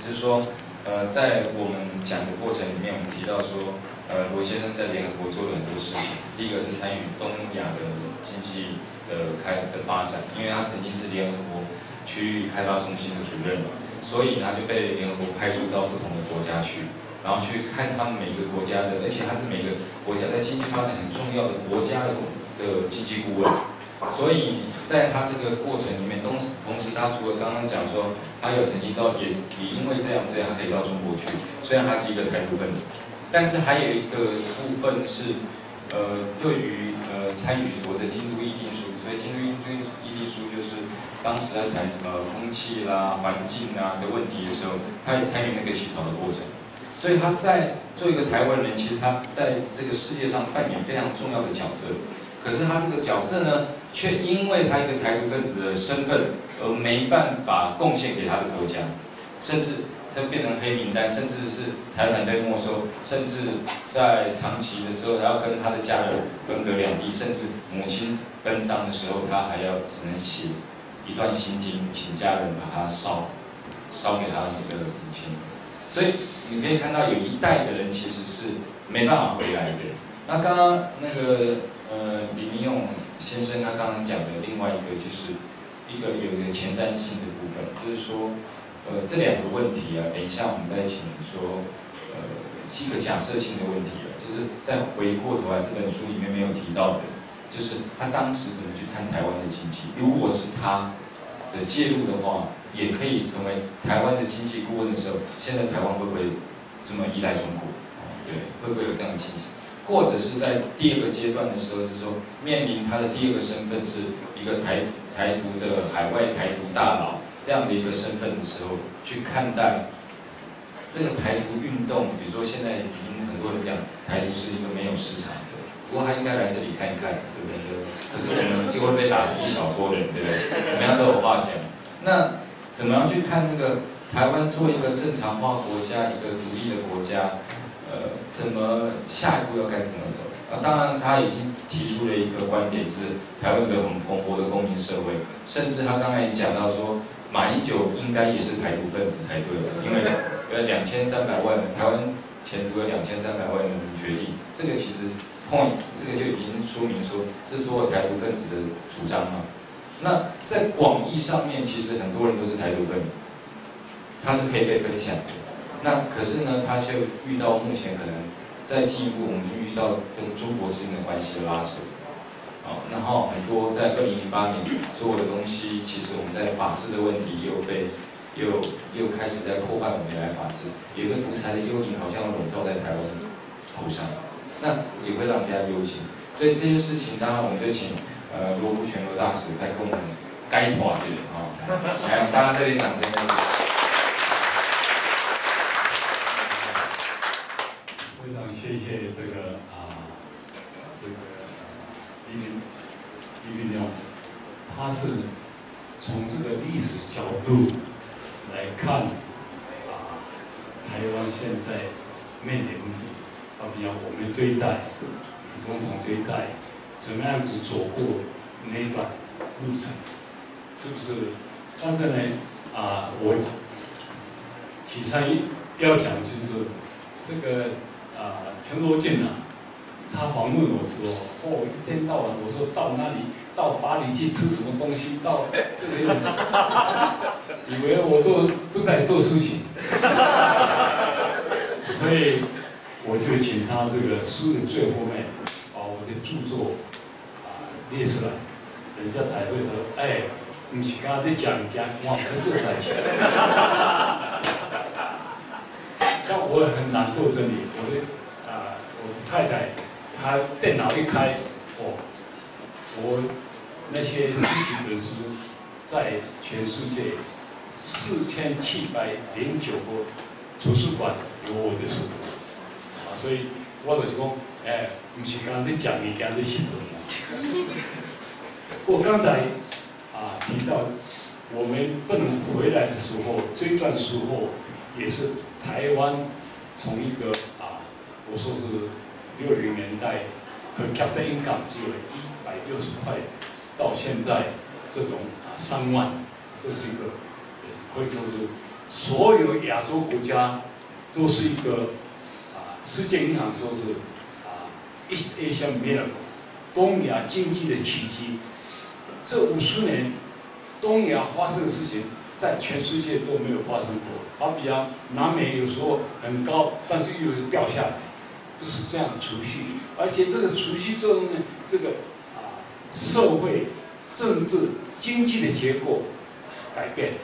就是说。呃，在我们讲的过程里面，我们提到说，呃，罗先生在联合国做了很多事情。第一个是参与东亚的经济的开的发展，因为他曾经是联合国区域开发中心的主任嘛，所以他就被联合国派驻到不同的国家去，然后去看他们每个国家的，而且他是每个国家在经济发展很重要的国家的的经济顾问。所以在他这个过程里面，同时同时，他除了刚刚讲说，他有曾经到也也因为这样，所以他可以到中国去。虽然他是一个台独分子，但是还有一个部分是，呃，对于呃参与所谓的京都议定书。所以京都议定书就是当时在谈什么空气啦、环境啊的问题的时候，他也参与那个起草的过程。所以他在做一个台湾人，其实他在这个世界上扮演非常重要的角色。可是他这个角色呢，却因为他一个台独分子的身份而没办法贡献给他的国家，甚至才变成黑名单，甚至是财产被没收，甚至在长期的时候，还要跟他的家人分隔两地，甚至母亲奔丧的时候，他还要只能写一段心经，请家人把它烧，烧给他的那个母亲。所以你可以看到，有一代的人其实是没办法回来的。那刚刚那个。呃，李明勇先生他刚刚讲的另外一个就是一个有一个前瞻性的部分，就是说，呃，这两个问题啊，等一下我们再请说，呃，是一个假设性的问题了，就是在回过头来这本书里面没有提到的，就是他当时怎么去看台湾的经济，如果是他的介入的话，也可以成为台湾的经济顾问的时候，现在台湾会不会这么依赖中国？对，会不会有这样的情形？或者是在第二个阶段的时候，是说面临他的第二个身份是一个台台独的海外台独大佬这样的一个身份的时候，去看待这个台独运动。比如说现在已经很多人讲台独是一个没有市场的，不过他应该来这里看一看，对不对？可是我们就会被打成一小撮人，对不对？怎么样都有话讲。那怎么样去看那个台湾做一个正常化国家，一个独立的国家？呃，怎么下一步要该怎么走？啊，当然他已经提出了一个观点，是台湾有很蓬勃的公民社会，甚至他刚才也讲到说，马英九应该也是台独分子才对，因为呃两千三百万台湾前途有两千三百万人决定，这个其实 point 这个就已经说明说，是所有台独分子的主张嘛。那在广义上面，其实很多人都是台独分子，他是可以被分享的。那可是呢，他就遇到目前可能再进一步，我们遇到跟中国之间的关系的拉扯，啊，然后很多在二零零八年所有的东西，其实我们在法治的问题又被又又开始在破坏我们原来法治，有一个独裁的幽影好像笼罩在台湾头上，那也会让人家忧心。所以这些事情，当然我们就请呃罗福全罗大使再跟我们该化这里啊，来，大家热烈掌声！非常谢谢这个啊，这个李明李明勇。他是从这个历史角度来看啊，台湾现在面临问题，啊，比方我们这一代，总统这一代，怎么样子走过那段路程，是不是？但是呢，啊，我提倡要讲就是这个啊，陈罗健啊，他访问我说，哦，一天到晚我说到那里。到巴黎去吃什么东西？到这个样子，(laughs) 以为我都不在做事情，(laughs) 所以我就请他这个书的最后面把我的著作啊列出来，人家才会说，哎，不是刚才在讲讲，我们做在起来。(laughs) 但我很难做真理，我的啊，我太太她电脑一开，哦。我那些十几本书，在全世界四千七百零九个图书馆有我的书，啊，所以我就是讲，哎，不是刚才讲你讲的信徒。(laughs) 我刚才啊提到，我们不能回来的时候，这段时候也是台湾从一个啊，我说是六零年代和 Captain Income 只有一。百六十块到现在这种啊三万，这是一个可以说是所有亚洲国家都是一个啊世界银行说是啊 East Asia miracle 东亚经济的奇迹。这五十年东亚发生的事情，在全世界都没有发生过。好比啊南美有时候很高，但是又掉下来，都是这样储蓄，而且这个储蓄作用呢，这个。社会、政治、经济的结构改变，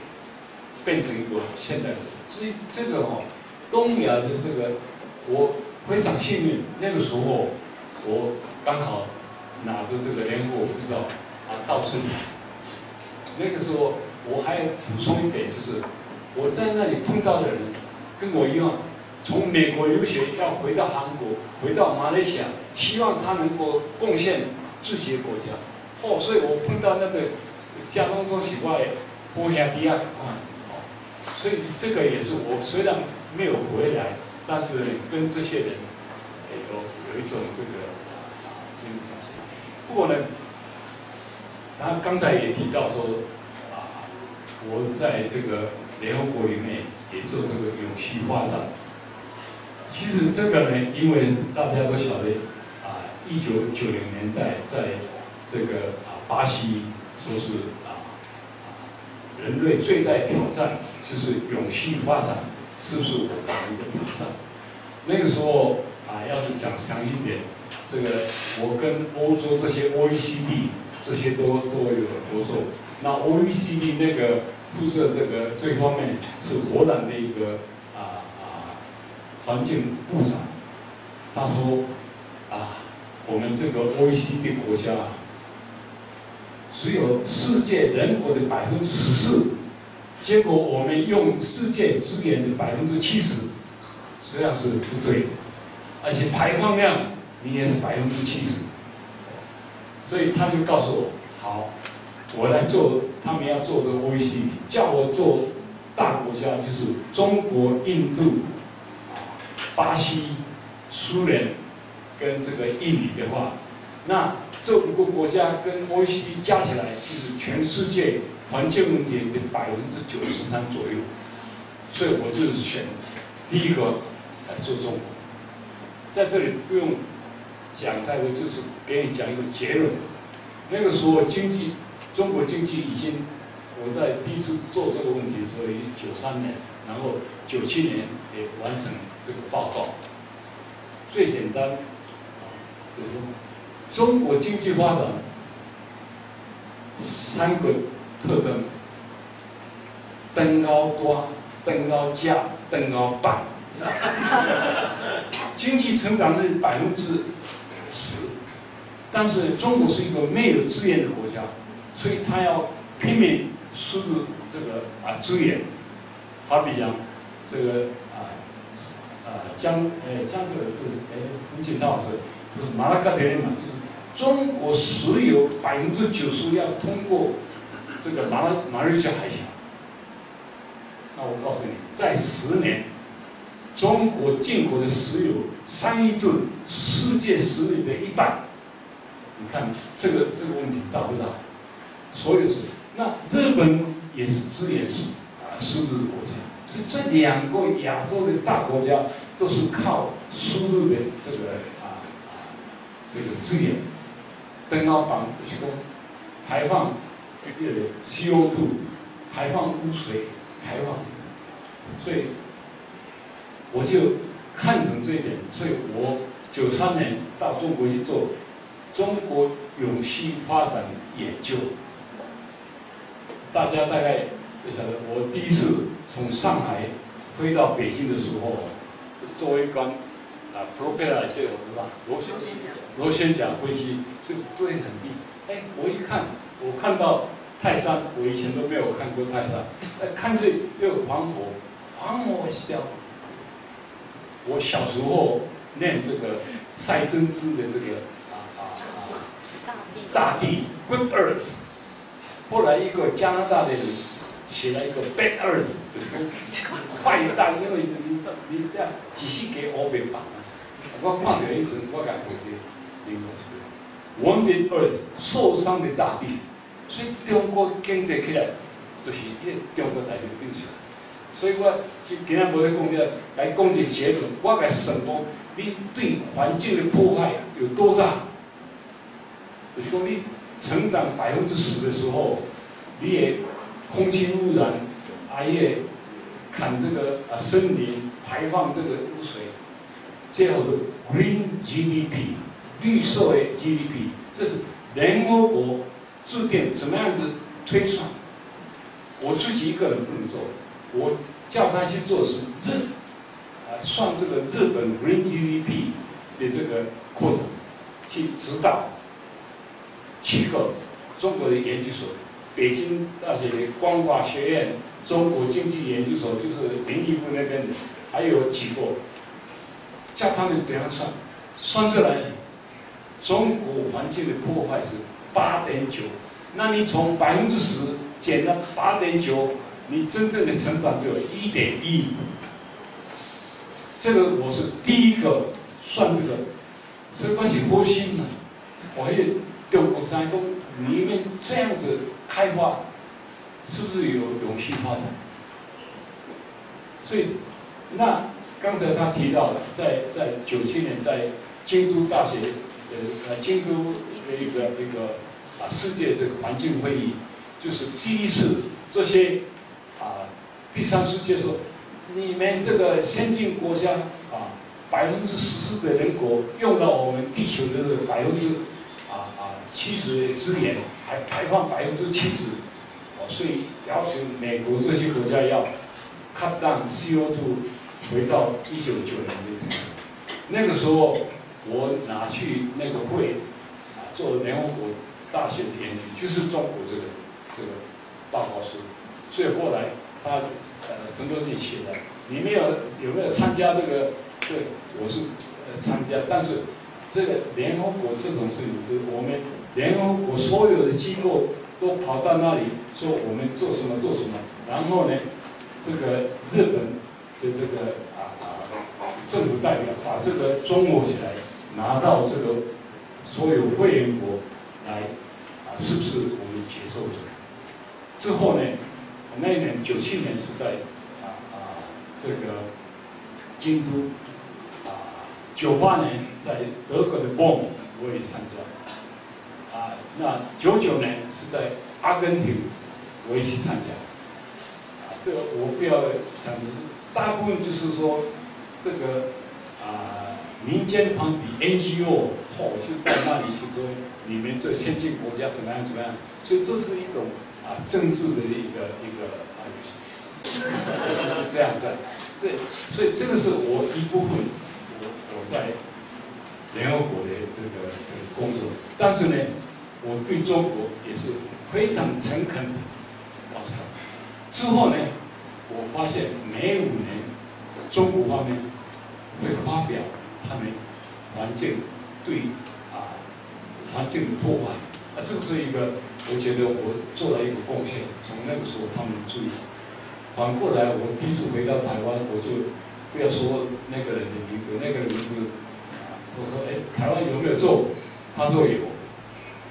变成一个现代。所以这个哦，东亚的这个，我非常幸运。那个时候，我刚好拿着这个联合国护照啊，到处。那个时候，我还补充一点，就是我在那里碰到的人，跟我一样，从美国留学要回到韩国，回到马来西亚，希望他能够贡献。这些国家，哦，所以我碰到那个家中喜欢波亚迪亚啊，哦，所以这个也是我虽然没有回来，但是跟这些人有有一种这个啊这种关系。不过呢，他刚才也提到说啊，我在这个联合国里面也做这个永续发展。其实这个呢，因为大家都晓得。一九九零年代，在这个啊巴西，说是啊人类最大挑战就是永续发展，是不是我们的一个挑战？那个时候啊，要是讲详细一点，这个我跟欧洲这些 OECD 这些都都有合作。那 OECD 那个负责这个这方面是荷兰的一个啊啊环境部长，他说啊。我们这个 OECD 国家只有世界人口的百分之十四，结果我们用世界资源的百分之七十，实际上是不对的，而且排放量你也是百分之七十，所以他就告诉我，好，我来做，他们要做这个 OECD，叫我做大国家，就是中国、印度、巴西、苏联。跟这个印尼的话，那这五个国家跟 OECD 加起来就是全世界环境问题的百分之九十三左右，所以我就是选第一个来做中国。在这里不用讲太多，就是给你讲一个结论。那个时候经济，中国经济已经，我在第一次做这个问题的时候，已经九三年，然后九七年也完成这个报告。最简单。中国经济发展三个特征：登高多，登高价，登高棒，(laughs) 经济成长率百分之十，但是中国是一个没有资源的国家，所以他要拼命输入这个啊资源，好比讲这个啊啊江呃江浙不是呃胡锦涛是马拉喀什嘛，就是中国石油百分之九十要通过这个马拉马六甲海峡。那我告诉你，在十年，中国进口的石油三亿吨，世界石油的一半。你看这个这个问题大不大？所有是，那日本也是资源是啊输入国家，所以这两个亚洲的大国家都是靠输入的这个这个资源，登高榜提供排放这个 CO2，排放污水。排放，所以我就看准这一点，所以我九三年到中国去做中国永续发展研究。大家大概就晓得，我第一次从上海飞到北京的时候，作为官啊，propeller 这个我知道，螺旋螺旋桨飞机就对很低。哎，我一看，我看到。泰山，我以前都没有看过泰山。哎，看这又黄河，黄河笑。我小时候念这个赛珍珠的这个啊啊啊，大地 Good Earth。后来一个加拿大的人写了一个 Bad Earth，坏蛋，因为你你这样仔细给我别绑啊。我看了一阵，我感觉这英文是文明二受伤的大地。所以中国经济起来，就是因中国大陆变强。所以我今今日无咧讲这，来讲一个结论，我来算讲，你对环境的破坏有多大？就是讲你成长百分之十的时候，你也空气污染，啊也砍这个啊森林，排放这个污水，最后的 green GDP，绿色的 GDP，这是联合国。制定怎么样的推算？我自己一个人不能做，我叫他去做是日，啊，算这个日本 Green GDP 的这个扩展，去指导七个中国的研究所，北京大学的光华学院、中国经济研究所，就是林毅夫那边的，还有几个，叫他们怎样算，算出来，中国环境的破坏是。八点九，那你从百分之十减了八点九，你真正的成长就有一点一。这个我是第一个算这个，所以关系核心呢，我也中国三公里面这样子开发，是不是有永续发展？所以，那刚才他提到了，在在九七年在京都大学，呃呃京都的。一个一个啊，世界这个环境会议，就是第一次这些啊，第三世界说，你们这个先进国家啊，百分之十四的人口用到我们地球的百分之啊啊七十的资源，还排放百分之七十，哦，所以要求美国这些国家要 cut down CO2 回到一九九零年，那个时候我拿去那个会啊。做联合国大学的研究，就是中国这个这个报告书，所以后来他呃陈多进写的，你们有有没有参加这个？对，我是呃参加，但是这个联合国这种事情，是我们联合国所有的机构都跑到那里说我们做什么做什么，然后呢，这个日本跟这个啊啊政府代表把这个综合起来，拿到这个。所有会员国来啊，是不是我们接受的？之后呢？那一年九七年是在啊啊这个京都啊，九八年在德国的 Bonn 我也参加啊，那九九年是在阿根廷我也去参加啊，这个我不要想，大部分就是说这个啊民间团体 NGO。我就到那里去说，你们这先进国家怎么样怎么样？所以这是一种啊政治的一个一个啊，就是这样样。对，所以这个是我一部分，我我在联合国的这个工作，但是呢，我对中国也是非常诚恳的。之后呢，我发现每五年中国方面会发表他们环境对啊环境的破坏，啊，这是一个我觉得我做了一个贡献。从那个时候他们注意，反过来我第一次回到台湾，我就不要说那个人的名字，那个人名字，我说哎，台湾有没有做？他说有，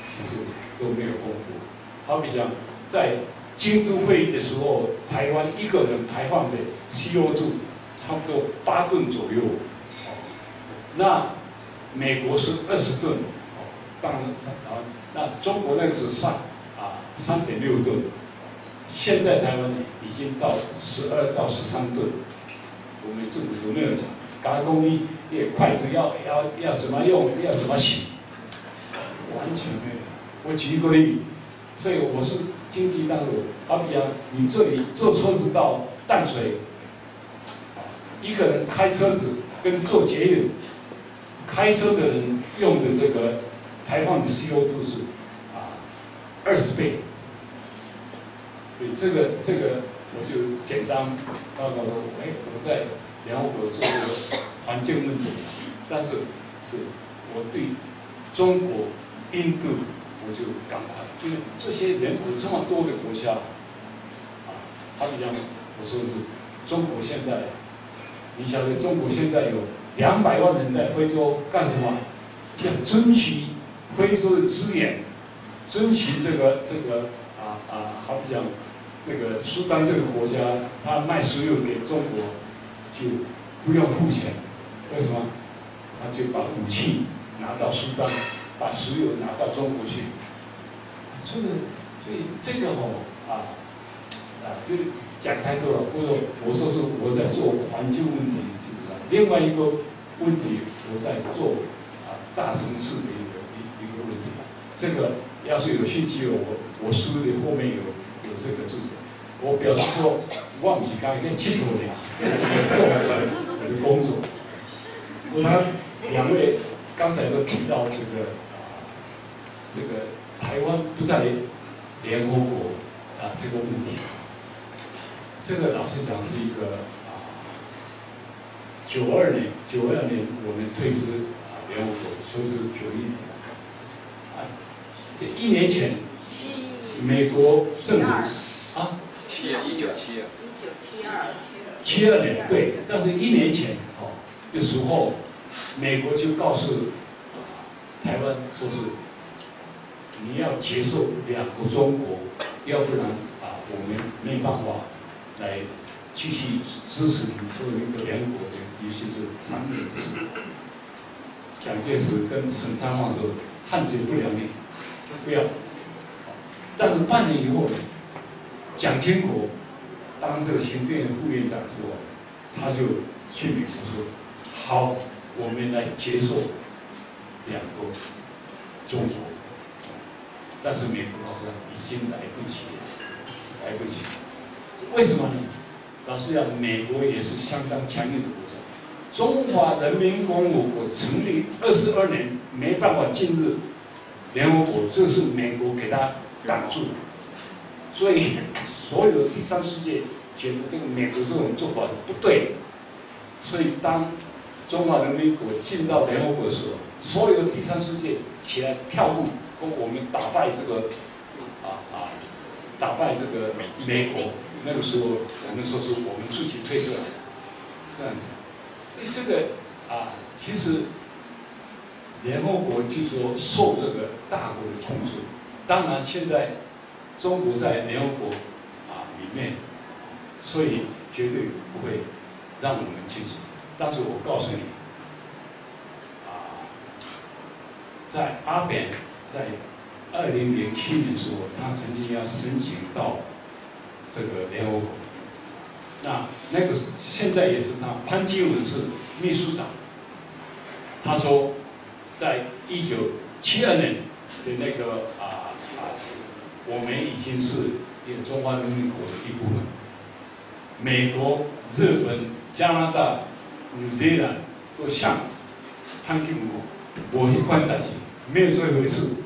其实都没有公布。好比讲在。京都会议的时候，台湾一个人排放的 CO2 差不多八吨左右，那美国是二十吨，当然啊，那中国那个时候上啊三点六吨，现在台湾已经到十二到十三吨，我们政府有没有讲？加工艺也筷子要要要怎么用，要怎么洗？完全没有。我举一个例，所以我是。经济当中，好比啊，你这里坐车子到淡水，一个人开车子跟坐捷运，开车的人用的这个排放的 CO2 是啊二十倍。对这个这个，我就简单报告说，哎，我在联合国做这个环境问题，但是是我对中国、印度。我就感慨，因为这些人口这么多的国家，啊，他就讲，我说是中国现在，你晓得中国现在有两百万人在非洲干什么？想争取非洲的资源，争取这个这个啊啊，好比讲这个苏丹这个国家，他卖石油给中国就不用付钱，为什么？他就把武器拿到苏丹。把石油拿到中国去，这个，所以这个哦啊啊，这讲太多了。我我说是我在做环境问题，是不是？另外一个问题，我在做啊大城市的一个一一个问题。这个要是有兴趣，我我书的后面有有这个注解。我表示说，忘记刚才清楚的，做我的工作。我们两位刚才都提到这个啊。这个台湾不在联合国啊，这个问题，这个老实讲是一个啊，九二年，九二年我们退出啊联合国，说是九一年。啊，一年前，美国政府啊，七一九七二，一九七二，七二年对，但是一年前哦的时候，美国就告诉台湾说是。你要接受两个中国，要不然啊，我们没办法来继续支持你做一个两国的，尤其是常年蒋介石跟沈昌旺说，汉贼不两立，不要。但是半年以后，蒋经国当这个行政院副院长之后，他就去美国说，好，我们来接受两个中国。但是美国好像已经来不及了，来不及。为什么呢？老实讲，美国也是相当强硬的国家。中华人民共和国成立二十二年，没办法进入联合国，这是美国给他挡住。所以，所有第三世界觉得这个美国这种做法是不对。所以，当中华人民国进到联合国的时候，所有第三世界起来跳步。我们打败这个啊啊，打败这个美美国，那个时候可能说是我们自己推出来，这样子。所以这个啊，其实联合国就说受这个大国的控制。当然，现在中国在联合国啊里面，所以绝对不会让我们进去。但是我告诉你，啊，在阿扁。在二零零七年时候，他曾经要申请到这个联合国。那那个现在也是他，潘基文是秘书长。他说，在一九七二年的那个啊，我们已经是有中华人民国的一部分。美国、日本、加拿大、纽西兰都向潘基姆我一关担心，没有这回事。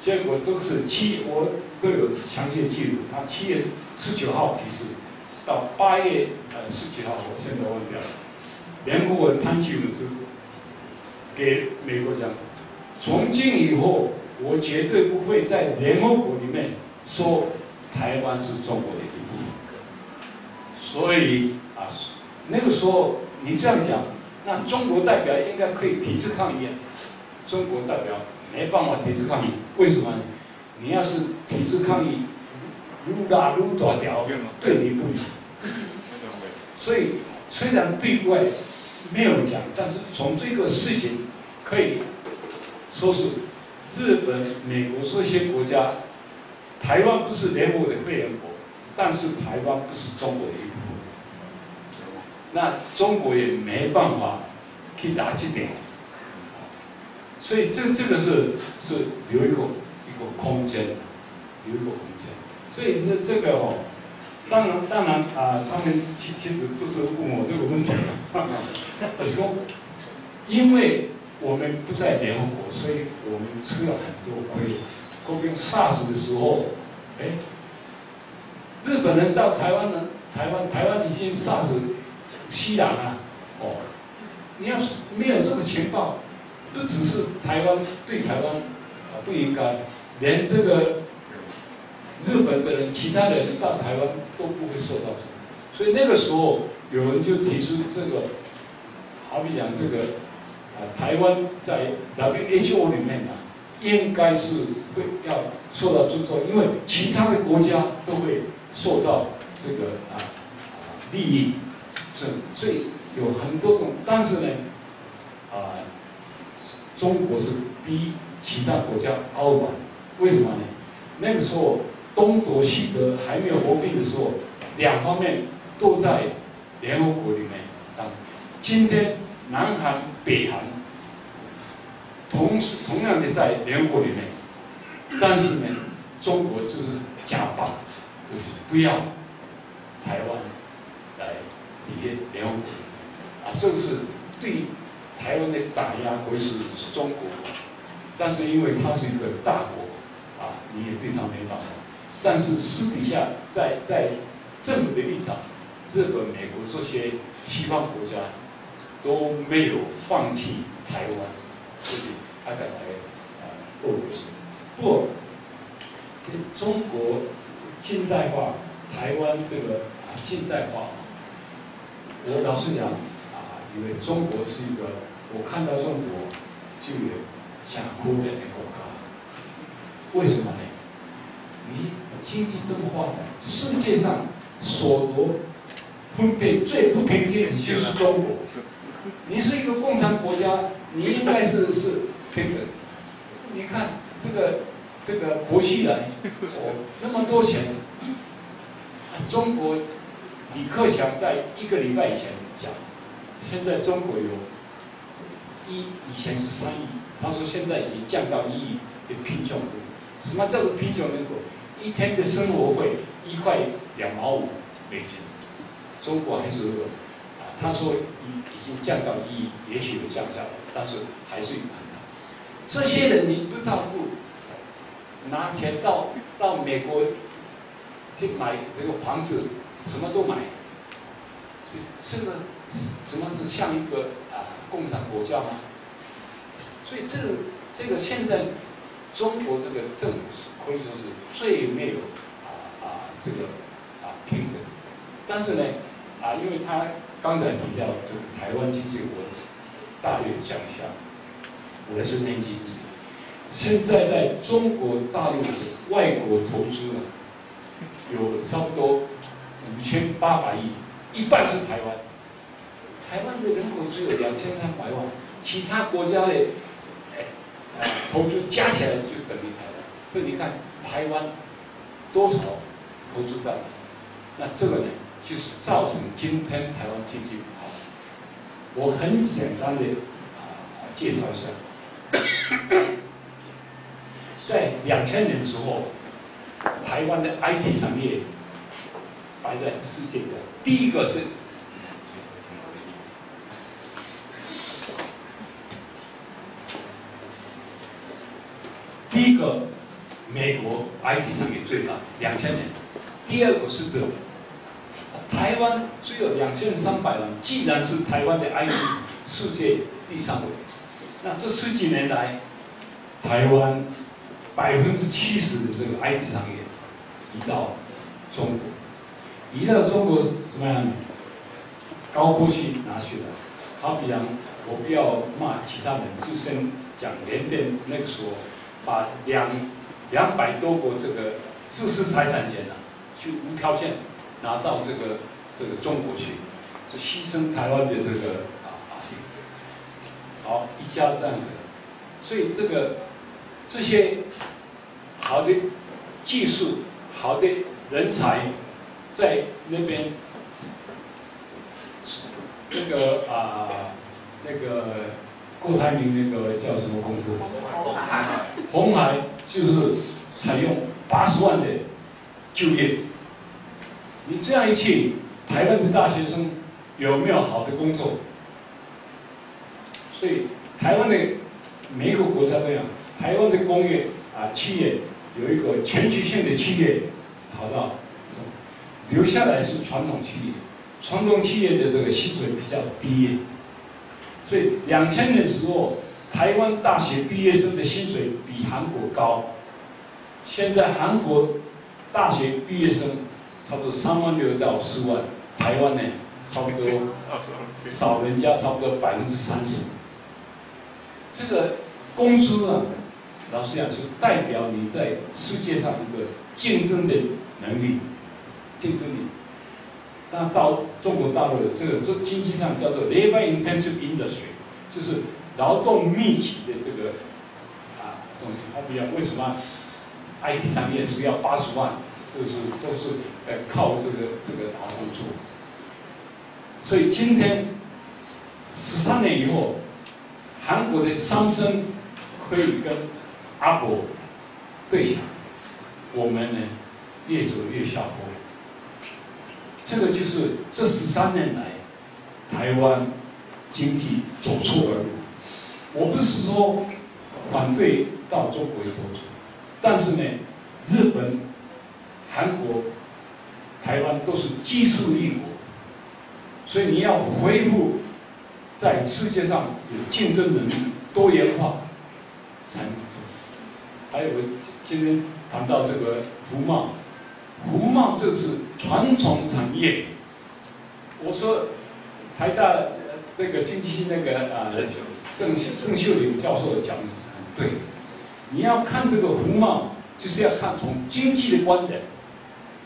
结果这个是七，我都有详细的记录。他七月十九号提示，到八月呃十几号，我现在忘掉了。联合国潘基文是给美国讲，从今以后，我绝对不会在联合国里面说台湾是中国的一部分。所以啊，那个时候你这样讲，那中国代表应该可以提出抗议啊。中国代表。没办法提出抗议，为什么？你要是提出抗议，撸大撸大条，对你不利。所以虽然对外没有讲，但是从这个事情可以说是日本、美国这些国家，台湾不是联合国的会员国，但是台湾不是中国的一部分。那中国也没办法去打击点。所以这这个是是留一个一个空间，留一个空间。所以这这个哦，当然当然啊，他们其其实不是问我这个问题，我说，因为我们不在联合国，所以我们吃了很多亏。后边 SARS 的时候，哎，日本人到台湾呢，台湾台湾已经 SARS 西朗啊，哦，你要是没有这个情报。不只是台湾对台湾啊不应该，连这个日本的人、其他的人到台湾都不会受到所以那个时候有人就提出这个，好比讲这个啊，台湾在 WHO 里面啊，应该是会要受到尊重，因为其他的国家都会受到这个啊利益，是所以有很多种，但是呢啊。中国是比其他国家高吧？为什么呢？那个时候东德西德还没有合并的时候，两方面都在联合国里面。当今天南韩、北韩同时同样的在联合国里面，但是呢，中国就是假把，就是不要台湾来理联合国啊，这个是对。台湾的打压会是中国，但是因为它是一个大国，啊，你也对它没办法。但是私底下在在政府的立场，日本、美国这些西方国家都没有放弃台湾，所以他敢来啊，俄罗斯。不，中国近代化，台湾这个啊近代化，我老实讲啊，因为中国是一个。我看到中国就有想哭的那个感为什么呢？你经济这么发展，世界上所得分配最不平均的就是中国。你是一个共产国家，你应该是是平等。你看这个这个薄熙来，哦，那么多钱，中国李克强在一个礼拜以前讲，现在中国有。一以前是三亿，他说现在已经降到一亿的贫穷人口。什么叫做贫穷人口？一天的生活费一块两毛五美金。中国还是啊，他说已已经降到一亿，也许有降下来，但是还是有很大。这些人你不照顾，拿钱到到美国去买这个房子，什么都买。这个什么是像一个啊？共产国家吗？所以这个这个现在中国这个政府是可以说是最没有啊啊这个啊平等。但是呢啊，因为他刚才提到就是台湾经济，我大略讲一下我的身边经济。现在在中国大陆的外国投资呢，有差不多五千八百亿，一半是台湾。台湾的人口只有两千三百万，其他国家的哎投资加起来就等于台湾。所以你看台湾多少投资到，那这个呢就是造成今天台湾经济不好。我很简单的啊介绍一下，(coughs) 在两千年的时候，台湾的 IT 产业摆在世界的。第一个是，第一个，美国 IT 产业最大，两千年。第二个是这个，台湾只有两千三百万，既然是台湾的 IT 世界第三位，那这十几年来，台湾百分之七十的这个 IT 产业移到中国。移到中国什么样？高科技拿去了。好比讲，我不要骂其他人，就先讲联电那个时候，把两两百多个这个知识财产权啊，就无条件拿到这个这个中国去，就牺牲台湾的这个啊啊。好，一家这样子，所以这个这些好的技术、好的人才。在那边，那个啊，那个郭台铭那个叫什么公司？红海。红海就是采用八十万的就业。你这样一去，台湾的大学生有没有好的工作？所以台湾的每一个国家都样，台湾的工业啊企业有一个全局性的企业跑到。留下来是传统企业，传统企业的这个薪水比较低，所以两千年时候，台湾大学毕业生的薪水比韩国高。现在韩国大学毕业生差不多三万六到四万，台湾呢差不多 (laughs) 少人家差不多百分之三十。这个工资啊，老实讲是代表你在世界上一个竞争的能力。竞争力，那到中国大陆的这个这经济上叫做 labor-intensive industry，就是劳动密集的这个啊东西。好比讲，为什么 IT 产业是要八十万？这是都是呃靠这个这个劳动做。所以今天十三年以后，韩国的三生可以跟阿伯对抢，我们呢越走越下坡。这个就是这十三年来，台湾经济走错了路。我不是说反对到中国投资，但是呢，日本、韩国、台湾都是技术立国，所以你要恢复在世界上有竞争能力、多元化，才能。还有我今天谈到这个服贸。胡茂就是传统产业。我说台大这个经济系那个啊郑郑秀玲教授讲的很对，你要看这个胡茂，就是要看从经济的观点。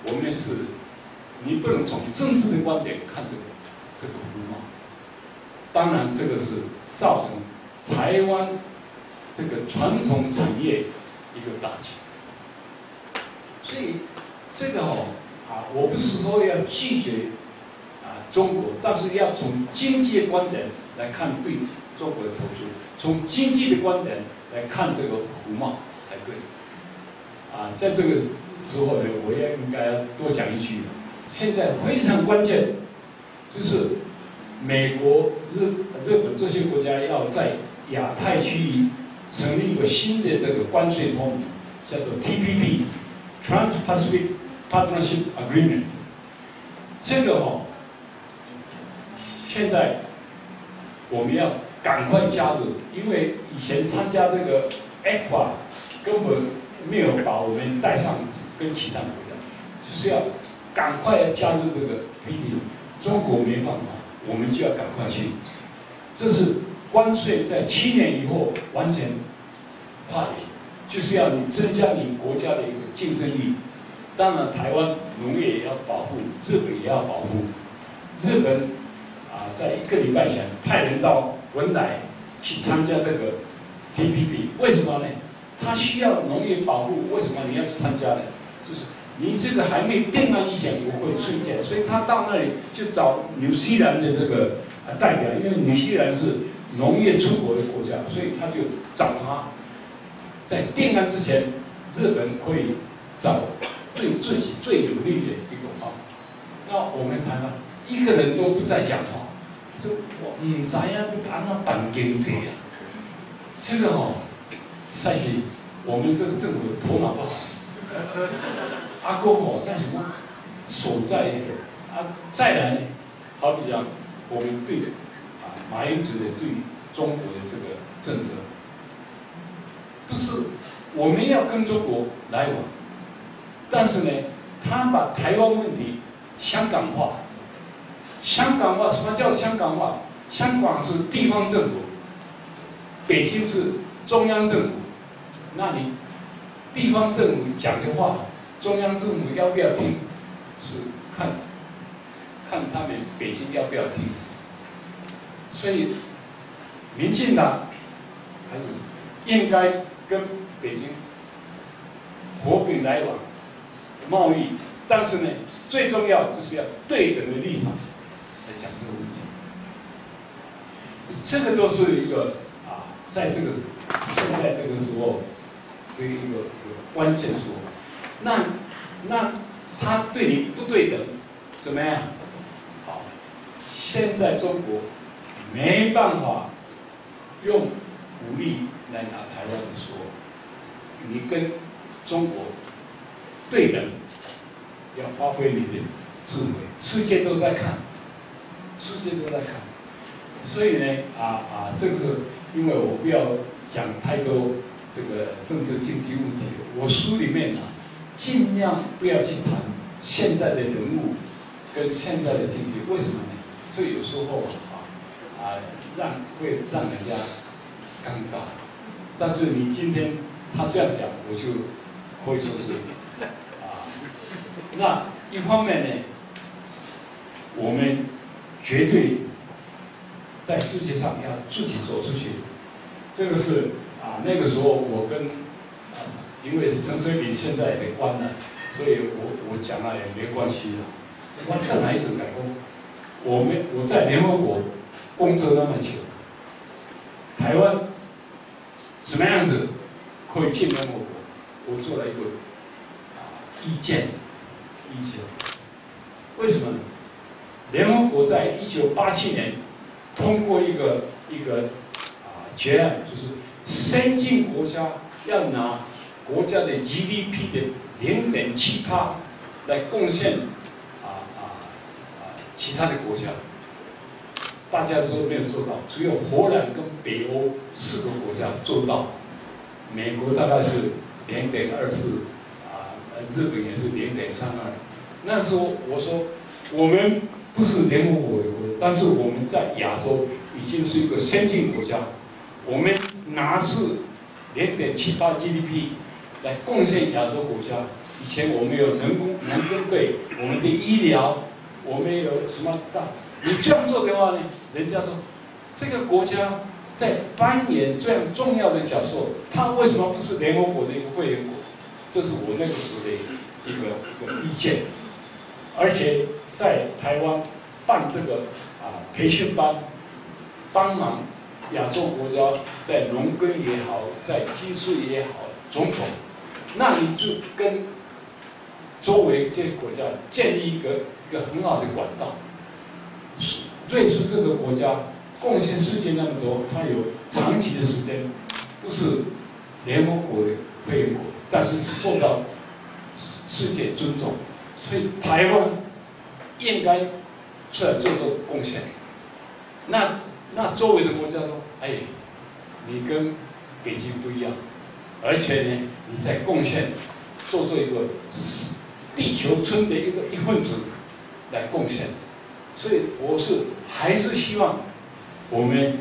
我们是，你不能从政治的观点看这个这个胡茂。当然，这个是造成台湾这个传统产业一个打击。所以。这个哦，啊，我不是说要拒绝啊中国，但是要从经济的观点来看对中国的投资，从经济的观点来看这个服贸才对。啊，在这个时候呢，我也应该多讲一句，现在非常关键，就是美国、日日本这些国家要在亚太区域成立一个新的这个关税通，叫做 TPP，Trans-Pacific。Partnership Agreement，这个哦，现在我们要赶快加入，因为以前参加这个 ECFA 根本没有把我们带上跟其他国家，就是要赶快要加入这个 p d 中国没办法，我们就要赶快去。这是关税在七年以后完全化解，就是要你增加你国家的一个竞争力。当然，台湾农业也要保护，日本也要保护。日本啊，在一个礼拜前派人到文莱去参加这个 TPP，为什么呢？他需要农业保护，为什么你要去参加呢？就是你这个还没定案以前不会出现，所以他到那里就找纽西兰的这个代表，因为纽西兰是农业出口的国家，所以他就找他，在定案之前，日本可以找。对自己最有利的一个方法，那我们谈了一个人都不再讲话，就我唔知啊，安那办经济啊，这个哦，赛是我们这个政府头脑不好。阿公哦，那什么？所在啊，再来，好比讲我们对啊马英九的对中国的这个政策，不是我们要跟中国来往，但是呢，他把台湾问题香港化，香港化什么叫香港化？香港是地方政府，北京是中央政府，那你地方政府讲的话。中央政府要不要听，是看，看他们北京要不要听。所以，民进党还是应该跟北京和平来往、贸易，但是呢，最重要就是要对等的立场来讲这个问题。这个都是一个啊，在这个现在这个时候的一个一个关键说。那那他对你不对等，怎么样？好，现在中国没办法用武力来拿台湾的说，你跟中国对的，要发挥你的智慧，世界都在看，世界都在看，所以呢，啊啊，这个是因为我不要讲太多这个政治经济问题，我书里面呢。尽量不要去谈现在的人物跟现在的经济，为什么呢？这有时候啊啊让会让人家尴尬。但是你今天他这样讲，我就可以说是啊。那一方面呢，我们绝对在世界上要自己走出去。这个是啊，那个时候我跟啊。因为陈水扁现在被关了，所以我我讲了也没关系了。关本来一直改工？我们我在联合国工作那么久，台湾什么样子可以进联合国？我做了一个啊意见，意见。为什么呢？联合国在一九八七年通过一个一个啊决案，就是先进国家要拿。国家的 GDP 的零点七八来贡献啊啊啊其他的国家，大家都没有做到，只有荷兰跟北欧四个国家做到，美国大概是零点二四，啊日本也是零点三二。那时候我说我们不是联合国的国，但是我们在亚洲已经是一个先进国家，我们拿出零点七八 GDP。来贡献亚洲国家。以前我们有人工人工队，我们的医疗，我们有什么大？你这样做的话呢？人家说这个国家在扮演这样重要的角色，他为什么不是联合国的一个会员国？这是我那个时候的一个一个意见。而且在台湾办这个啊培训班，帮忙亚洲国家在农耕也好，在技术也好，总统。那你就跟周围这些国家建立一个一个很好的管道。瑞士这个国家贡献世界那么多，它有长期的时间不是联合国的会员国，但是受到世界尊重，所以台湾应该出来做做贡献。那那周围的国家说：“哎，你跟北京不一样。”而且呢，你在贡献，做做一个地球村的一个一份子来贡献，所以我是还是希望我们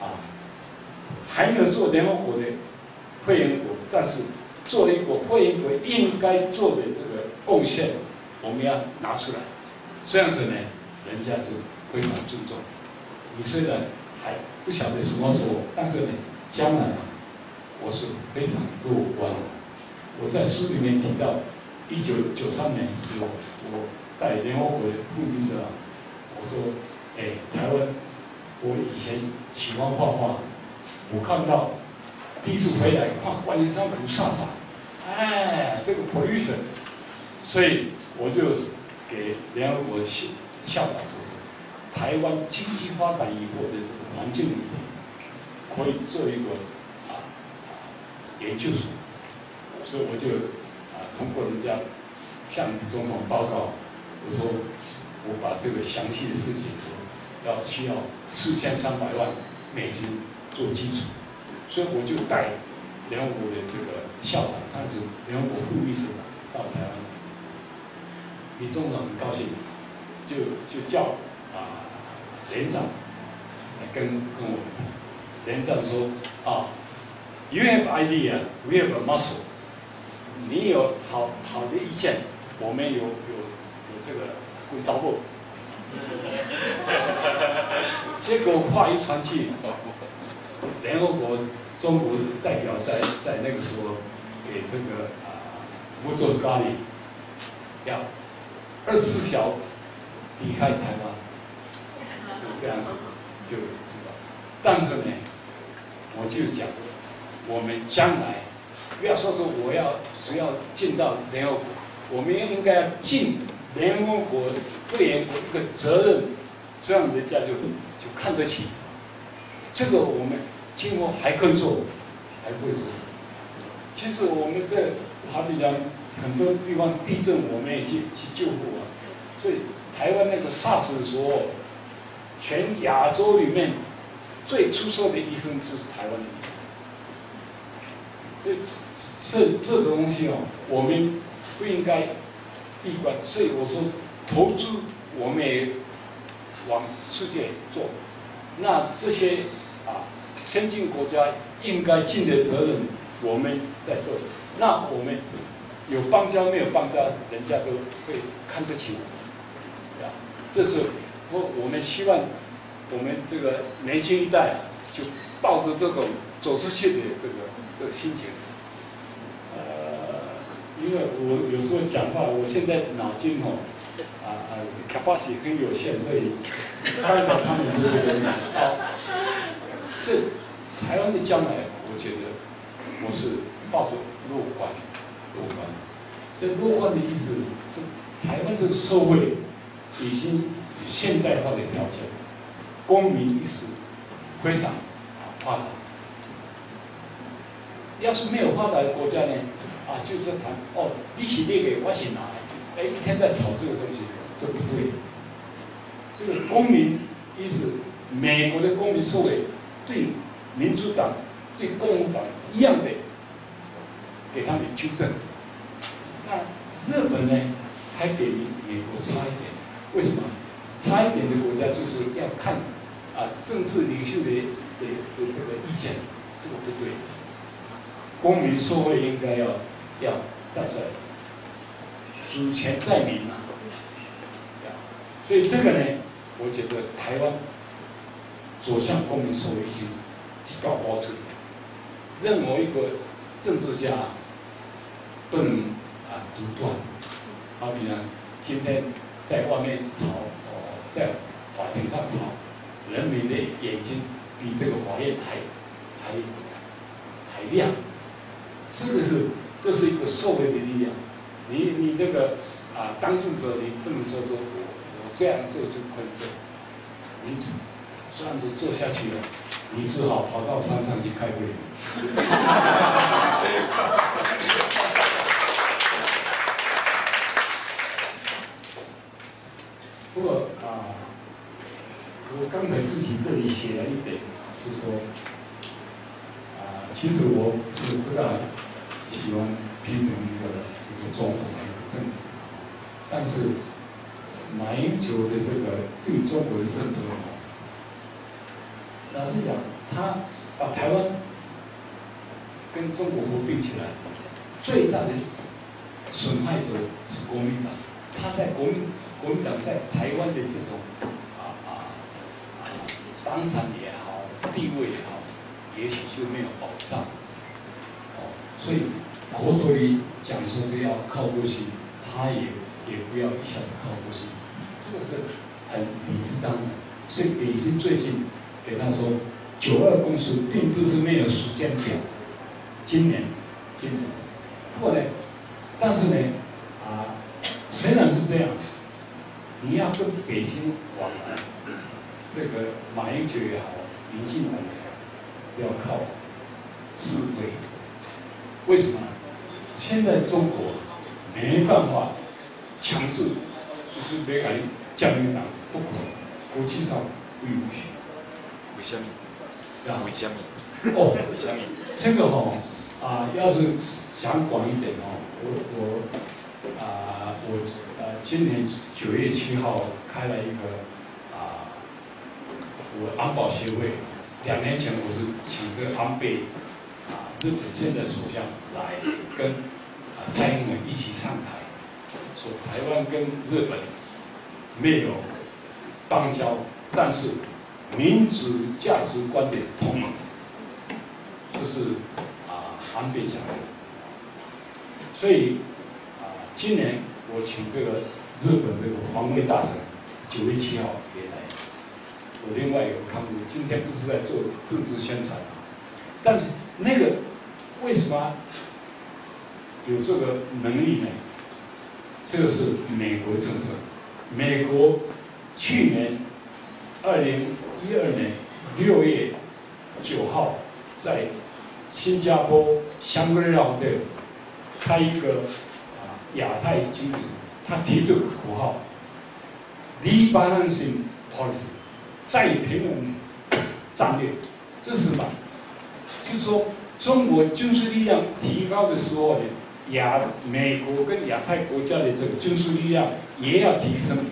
啊还没有做联合国的会员国，但是做了一个会员国应该做的这个贡献，我们要拿出来，这样子呢，人家就非常尊重。你虽然还不晓得什么时候，但是呢，将来。我是非常乐观。我在书里面提到，一九九三年的时候，我带联合国副秘书长，我说：“哎，台湾，我以前喜欢画画，我看到第一次回来画观音山菩萨，哎，这个泼绿色所以我就给联合国校校长说是台湾经济发展以后的这个环境问题，可以做一个啊啊研究所，所以我就啊通过人家向总统报告，我说我把这个详细的事情要需要四千三百万美金做基础，所以我就带联合国的这个校长，他是联合国副秘书长到台湾。李总统很高兴，就就叫啊连长来跟跟我。连长说啊，You have idea, we have a muscle。你有好好的意见，我们有有有这个滚刀布。结果话一传去，联合国中国代表在在那个时候给这个啊乌多斯卡里要。二十四小离开台湾，就这样子就知道。但是呢，我就讲，我们将来不要说说我要只要进到联合国，我们应该要尽联合国不联合国一个责任，这样人家就就看得起。这个我们今后还可以做，还会做。其实我们这好比讲。很多地方地震，我们也去去救护啊。所以台湾那个 SARS 的时候，全亚洲里面最出色的医生就是台湾的医生。所以这这个东西哦，我们不应该闭关。所以我说，投资我们也往世界做。那这些啊，先进国家应该尽的责任，我们在做。那我们。有邦交没有邦交，人家都会看得起我们，啊，这是我我们希望我们这个年轻一代，就抱着这种走出去的这个这个心情。呃，因为我有时候讲话，我现在脑筋哦，啊啊，capacity 很有限，所以干扰他们这个啊，这台湾的将来，我觉得我是抱着乐观。乐观，这乐观的意思，台湾这个社会已经现代化的条件，公民意识非常发达。要是没有发达的国家呢，啊，就是谈哦，你是那个，我是哪？哎，一天在吵这个东西，这不对。这个公民意识，美国的公民社会对民主党、对共和党一样的。给他们纠正。那日本呢，还比美国差一点。为什么？差一点的国家就是要看啊政治领袖的的的这个意见，这个不对。公民社会应该要要站在主权在民啊。所以这个呢，我觉得台湾走向公民社会已经高高处。任何一个政治家。不能啊独断，好比呢，今天在外面吵，哦，在法庭上吵，人民的眼睛比这个法院还还还亮，这个是这是一个社会的力量。你你这个啊当事者，你不能说说我我这样做就可以做，你这样子做下去了，你只好跑到山上去开会。不过啊，我刚才自己这里写了一点，就是说啊，其实我是不大喜欢批评一个一个总统一个政府，但是马英九的这个对中国的政策，老实讲，他把台湾跟中国合并起来，最大的损害者是国民党，他在国民党。国民党在台湾的这种啊啊啊党产也好，地位也好，也许就没有保障。哦，所以口头里讲说是要靠过去，他也也不要一下子靠过去，这个是很理之当然。所以北京最近给他说，九二共识并不是没有时间表，今年，今年，不过呢，但是呢，啊，虽然是这样。你要跟北京往来，这个马英九也好，民进党也好，要靠智慧。为什么？现在中国没办法强制，就是没敢降临党不可，国际上不允许。为什么？啊，为什么？哦，为什么？这个哈啊，要是想广一点哦，我我啊，我呃，今年九月七号开了一个啊，我安保协会，两年前我是请个安倍啊，日本现在首相来跟啊蔡英文一起上台，说台湾跟日本没有邦交，但是民主价值观的同盟。就是啊，安倍讲的，所以，今年我请这个日本这个防卫大臣九月七号也来，我另外有看过，今天不是在做政治宣传，但是那个为什么有这个能力呢？这个是美国政策，美国去年二零一二年六月九号在新加坡香格里拉的开一个亚太经济，他提这个口号，rebalancing policy，再平衡战略，这是什么？就是说中国军事力量提高的时候呢，亚美国跟亚太国家的这个军事力量也要提升，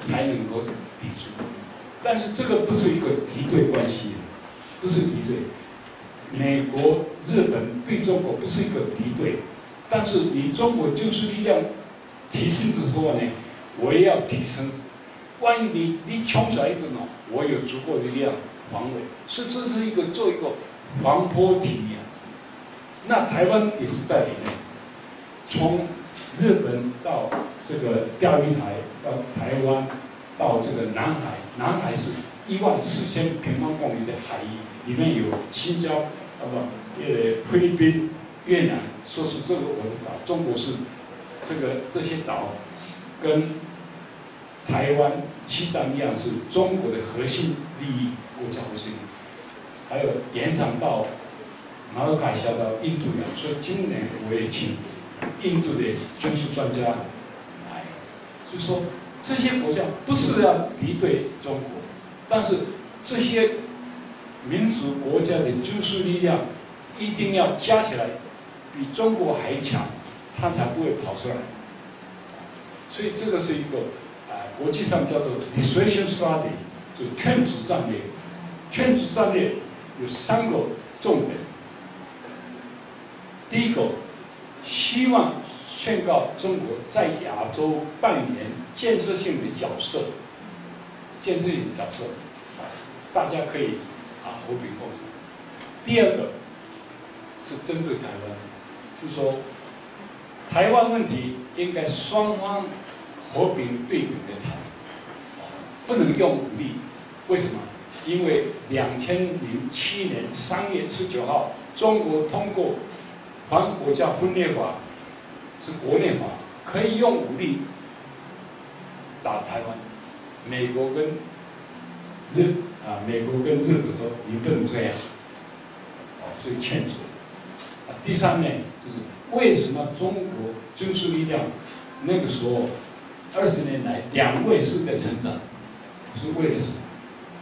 才能够抵住。但是这个不是一个敌对关系，不是敌对。美国、日本对中国不是一个敌对，但是你中国军事力量提升的时候呢，我也要提升。万一你你冲出来一阵嘛，我有足够的力量防卫，所以这是一个做一个防波堤呀。那台湾也是在里面，从日本到这个钓鱼台，到台湾，到这个南海，南海是一万四千平方公里的海域，里面有新疆。那么，呃，菲律宾、越南，说是这个我的岛，中国是这个这些岛跟台湾、西藏一样，是中国的核心利益国家核心。还有延长到马尔海峡到印度洋，所以今年我也请印度的军事专家来，就说这些国家不是要敌对中国，但是这些。民族国家的军事力量一定要加起来，比中国还强，他才不会跑出来。所以这个是一个啊，国际上叫做 dissuasion strategy，就劝阻战略。劝阻战略有三个重点。第一个，希望宣告中国在亚洲扮演建设性的角色，建设性的角色，大家可以。啊，和平共处。第二个是针对台湾，就说，台湾问题应该双方和平对等的谈，不能用武力。为什么？因为两千零七年三月十九号，中国通过《反国家分裂法》，是国内法，可以用武力打台湾。美国跟日。啊，美国跟日本说你不能这样，哦，所以劝阻。第三呢，为什么中国军事力量那个时候二十年来两位数的成长，是为了什么？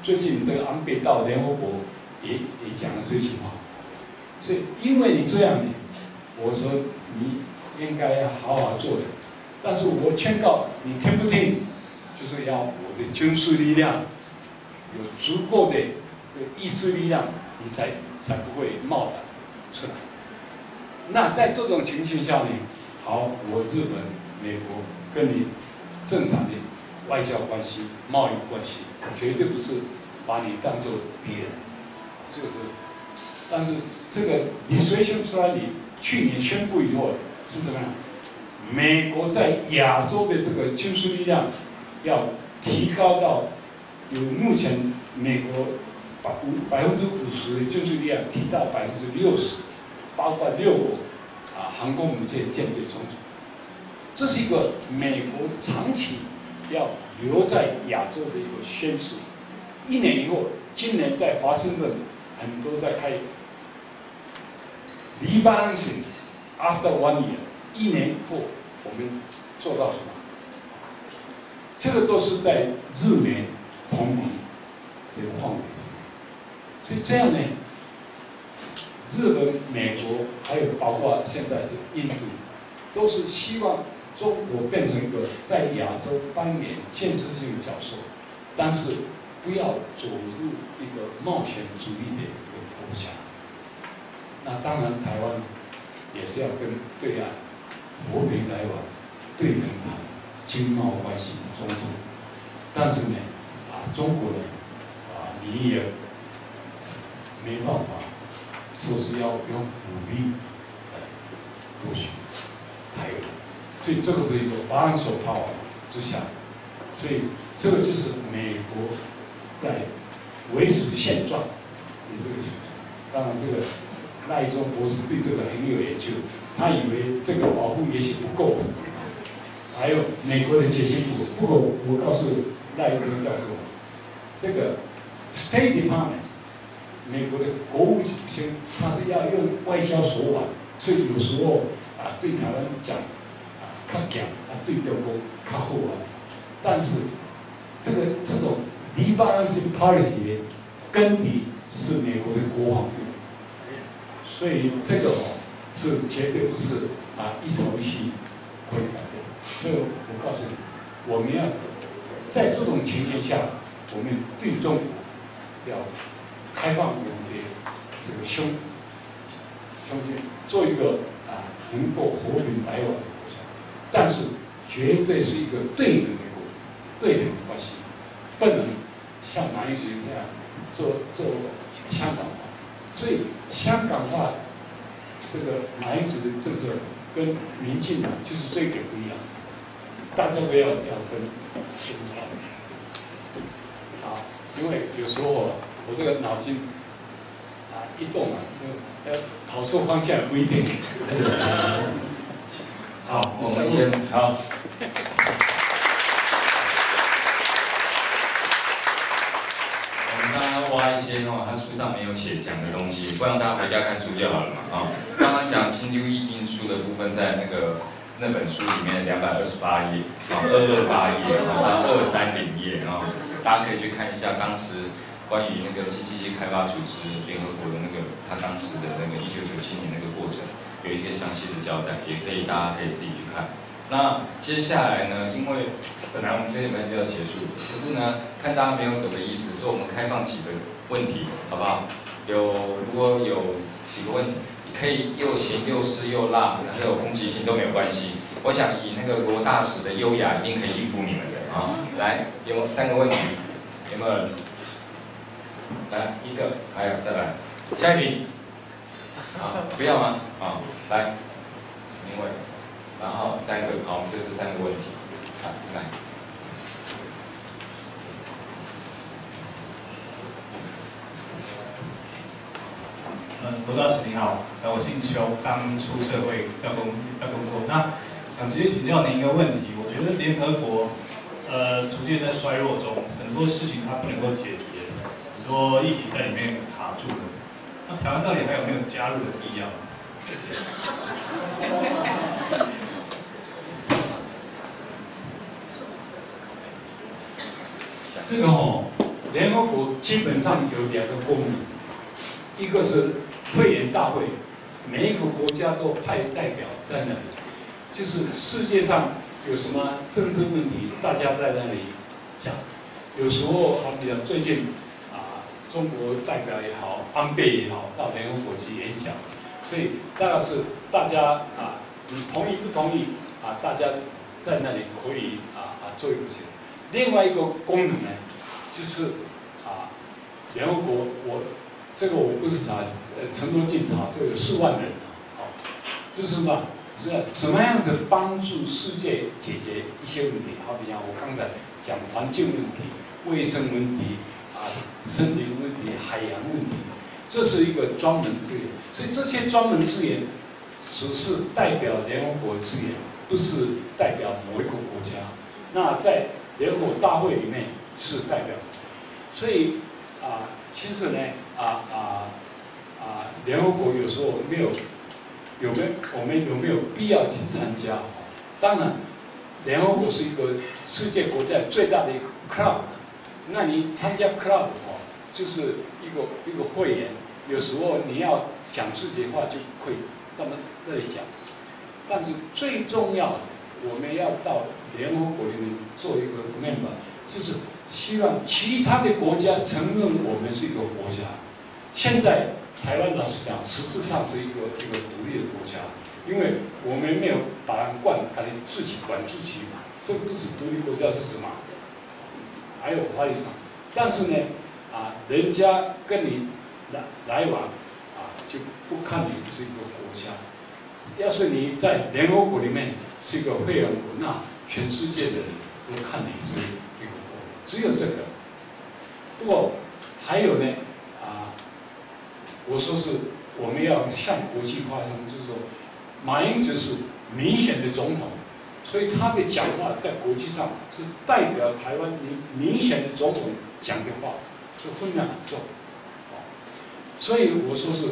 最近这个安倍到联合国也也讲了这句话，所以因为你这样，我说你应该要好好做的，但是我劝告你听不听，就是要我的军事力量。有足够的意志力量，你才才不会冒出来。那在这种情形下呢，好，我日本、美国跟你正常的外交关系、贸易关系，绝对不是把你当做敌人，是不是？但是这个你随宣出来，你去年宣布以后是怎么样？美国在亚洲的这个军事力量要提高到。有目前美国百五百分之五十的军事力量提到百分之六十，包括六个啊航空母舰舰队中，这是一个美国长期要留在亚洲的一个宣誓。一年以后，今年在华盛顿，很多在开 rebalancing after one year，一年以后我们做到什么？这个都是在日美同盟这个范围，所以这样呢，日本、美国还有包括现在是印度，都是希望中国变成一个在亚洲扮演建设性的角色，但是不要走入一个冒险主义的一个国家。那当然，台湾也是要跟对岸和平来往，对等谈经贸关系。中中，但是呢，啊，中国呢，啊，你也没办法，说是要用武力来夺取台湾，所以这个是一个保守派之下，所以这个就是美国在维持现状的这个情况。当然，这个赖中博士对这个很有研究，他以为这个保护也许不够。还有美国的解析部，不过我告诉赖永生教授，这个 State Department，美国的国务卿，他是要用外交手腕，所以有时候啊对台湾讲啊他讲，啊对中国较好啊。但是这个这种黎巴嫩式 policy 的根底是美国的国防部，所以这个哦是绝对不是啊一朝一夕可以改变。所以，我告诉你，我们要在这种情形下，我们对中要开放我们的这个胸胸襟，做一个啊能够和平来往的国家。但是，绝对是一个对等的国，对等的关系，不能像马英九这样做做香港化。所以，香港化这个马英九的政策跟民进党就是这个不一样。大家不要要跟宣传，好，因为有时候我这个脑筋啊一动啊，要跑错方向不一定。(laughs) 好，我们先好。我们刚刚挖一些哦，他书上没有写讲的东西，不让大家回家看书就好了嘛啊。刚刚讲新旧译经书的部分，在那个。那本书里面两百二十八页，啊，二二八页，啊，到二三零页，啊，大家可以去看一下当时关于那个 T T G 开发组织联合国的那个他当时的那个一九九七年那个过程，有一个详细的交代，也可以大家可以自己去看。那接下来呢，因为本来我们这一班就要结束，可是呢，看大家没有走的意思，所以我们开放几个问题，好不好？有如果有几个问题。可以又咸又湿又辣，还有攻击性都没有关系。我想以那个罗大使的优雅，一定可以应付你们的啊！来，有三个问题，有没有？来一个，还有再来，下一题。啊，不要吗？啊，来，因为，然后三个，好，我们就是三个问题，好，来。嗯，罗大使您好，呃，我姓邱，刚出社会要工要工作，那想直接请教您一个问题，我觉得联合国，呃，逐渐在衰弱中，很多事情它不能够解决，多议题在里面卡住了，那台湾到底还有没有加入的必要？这个哦，联合国基本上有两个功能，一个是。会员大会，每一个国家都派代表在那里，就是世界上有什么政治问题，大家在那里讲。有时候，好比较最近，中国代表也好，安倍也好，到联合国去演讲，所以大概是大家啊，你同意不同意啊？大家在那里可以啊啊做一个。另外一个功能呢，就是啊，联合国我。这个我不是查，呃，成都进查都有数万人啊好，就是嘛，是怎么样子帮助世界解决一些问题？好比讲我刚才讲环境问题、卫生问题、森林问题、海洋问题，这是一个专门资源。所以这些专门资源只是代表联合国资源，不是代表某一个国家。那在联合国大会里面是代表。所以啊，其实呢，啊啊啊，联合国有时候没有有没有我们有没有必要去参加？当然，联合国是一个世界国家最大的一个 club，那你参加 club 哦，就是一个一个会员，有时候你要讲自己的话就可以那么这里讲。但是最重要的，我们要到联合国里面做一个 member，就是希望其他的国家承认我们是一个国家。现在台湾老实讲，实质上是一个一个独立的国家，因为我们没有把它管，把它自己管自己嘛。这不是独立国家是什么？还有法律上，但是呢，啊，人家跟你来来往，啊，就不看你是一个国家。要是你在联合国里面是一个会员国，那全世界的人都看你是一个国。只有这个。不过还有呢，啊，我说是我们要向国际发声，就是说，马英九是民选的总统，所以他的讲话在国际上是代表台湾明明显的总统讲的话，这分量很重。所以我说是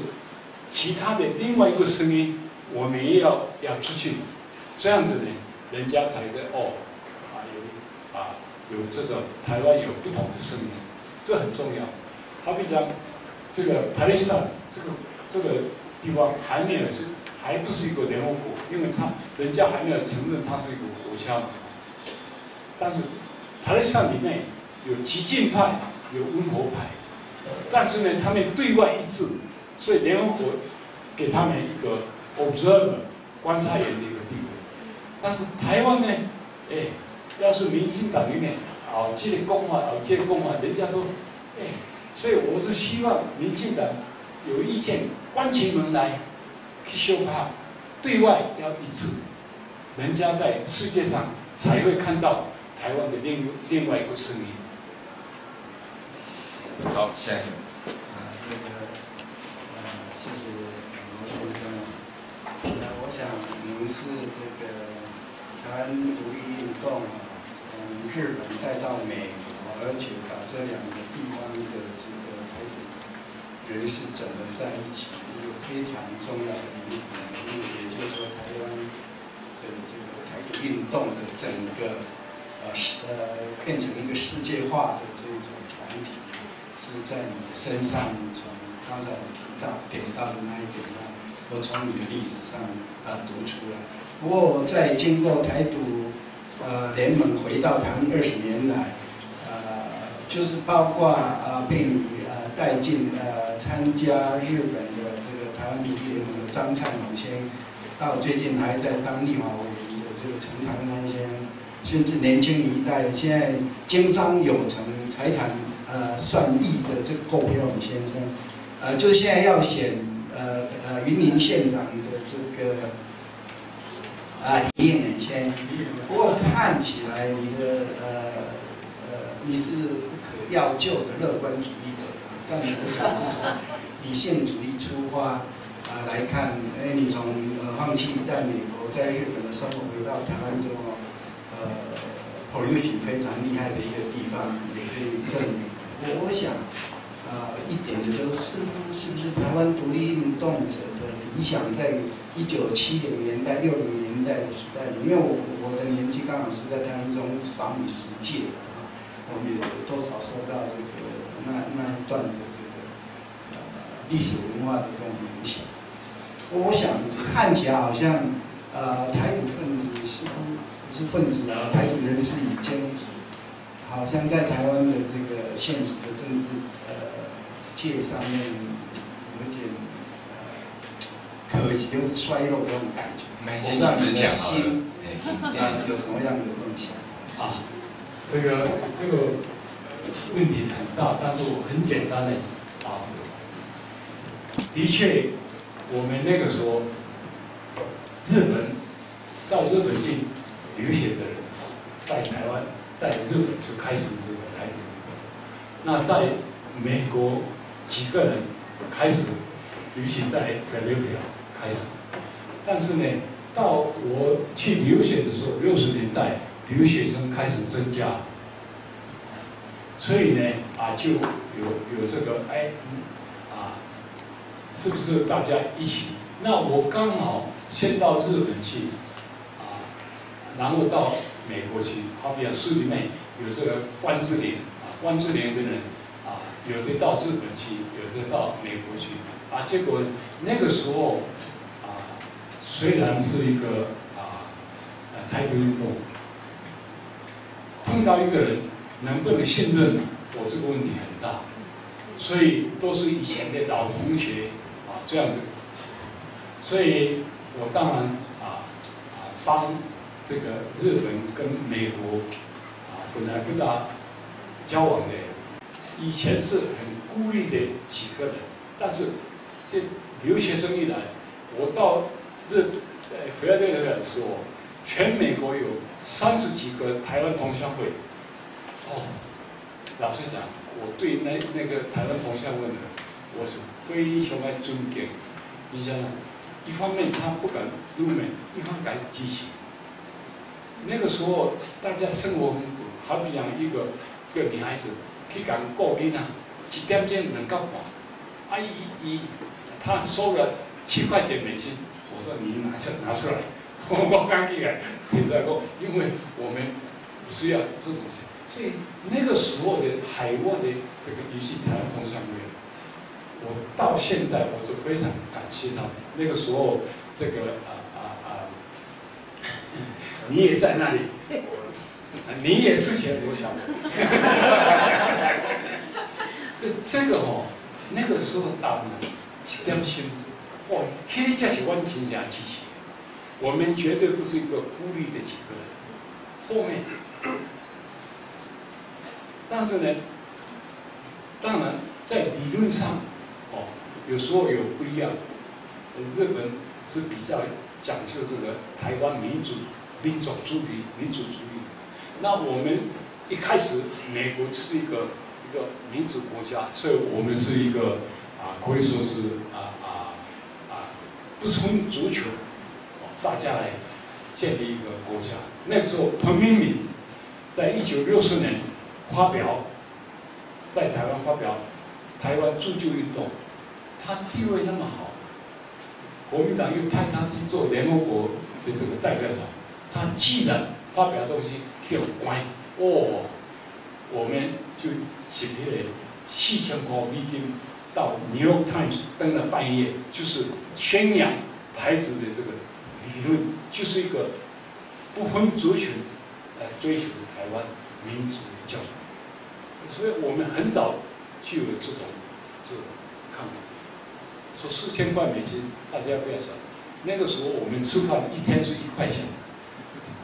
其他的另外一个声音。我们也要要出去，这样子呢，人家才在哦，啊有啊有这个台湾有不同的声音，这很重要。好比讲这个 Palestine 这个这个地方还没有是还不是一个联合国，因为他人家还没有承认它是一个国家嘛。但是 Palestine 里面有激进派，有温和派，但是呢，他们对外一致，所以联合国给他们一个。observer 观察员的一个地位，但是台湾呢，哎，要是民进党里面啊，这个公话啊，这个公话，人家说，哎，所以我是希望民进党有意见关起门来修法，对外要一致，人家在世界上才会看到台湾的另另外一个声音。好，下一个。是这个台湾独立运动啊，从日本带到美国，而且把这两个地方的这个台独人士整合在一起，一个非常重要的，也就是说，台湾的这个台独运动的整个呃世呃变成一个世界化的这种团体，是在你身上从刚才提到点到的那一点上。我从你的历史上啊读出来。不过我在经过台独呃联盟回到台湾二十年来，呃，就是包括啊被你呃带进呃参加日本的这个台湾独立联盟的张灿荣先，到最近还在当立法委员的这个陈唐安先，甚至年轻一代现在经商有成、财产呃算亿的这个郭培勇先生，呃，就是现在要选。呃呃，云林县长的这个啊李彦年先，不过看起来你的呃呃你是不可要救的乐观主义者，但你不想是从理性主义出发啊来看，哎，你从呃放弃在美国在日本的生活，回到台湾之后呃 pollution 非常厉害的一个地方，也可以证明。我我想。啊，一点的都是是不是台湾独立运动者的理想，在一九七零年代、六零年代的时代里，因为我我的年纪刚好是在台湾中少女十届啊，我们也多少受到这个那那一段的这个呃历史文化的这种影响。我想看起来好像呃台独分子似乎不是分子啊，台独人士已经好像在台湾的这个现实的政治呃。界上面有点呃可惜，就是衰落这种感觉。我不知道你的心啊有什么样的这种想法？啊，这个这个问题很大，但是我很简单的啊，的确，我们那个时候日本到日本去留学的人，在台湾在日本就开始这个台那在美国。几个人开始尤其在在留学开始，但是呢，到我去留学的时候，六十年代留学生开始增加，所以呢啊就有有这个哎，是不是大家一起？那我刚好先到日本去啊，然后到美国去，好比书里面有这个关之琳啊，关之琳的人啊，有的到日本去，有的到美国去啊，结果那个时候啊，虽然是一个啊呃台独运动，碰到一个人能不能信任，我这个问题很大，所以都是以前的老同学这样子。所以，我当然啊啊帮这个日本跟美国啊本来跟他交往的，以前是很孤立的几个人，但是这留学生一来，我到日呃回来这个的时候，全美国有三十几个台湾同乡会，哦，老实讲，我对那那个台湾同乡会的，我是非常的尊敬，你想想。一方面他不敢入门，一方面敢激情。那个时候大家生活很苦，好比讲一个一个女孩子去讲过年啊，一点钟两到半，啊一一他收了七块钱美金，我说你拿出拿出来，我刚进来提出来过，因为我们需要这东西，所以那个时候的海外的这个游戏台湾同乡会。我到现在我都非常感谢他们。那个时候，这个啊啊啊，你也在那里，你也之前我想，这 (laughs) 这个哦，那个时候大呢一点心，哦，天下是万金家气息，我们绝对不是一个孤立的几个人。后面，但是呢，当然在理论上。有时候有不一样，日本是比较讲究这个台湾民主、民族主义、民主主义。那我们一开始美国就是一个一个民主国家，所以我们是一个啊，可以说是啊啊啊不分族群，大家来建立一个国家。那个时候，彭明敏在一九六四年发表在台湾发表台湾自救运动。他地位那么好，国民党又派他去做联合国的这个代表团，他既然发表东西有关，哦，我们就写了四千块美金到《New York Times》登了半页，就是宣扬台独的这个理论，就是一个不分族群来追求台湾民主的教育，所以我们很早就有这种。说四千块美金，大家不要想，那个时候我们吃饭一天是一块钱，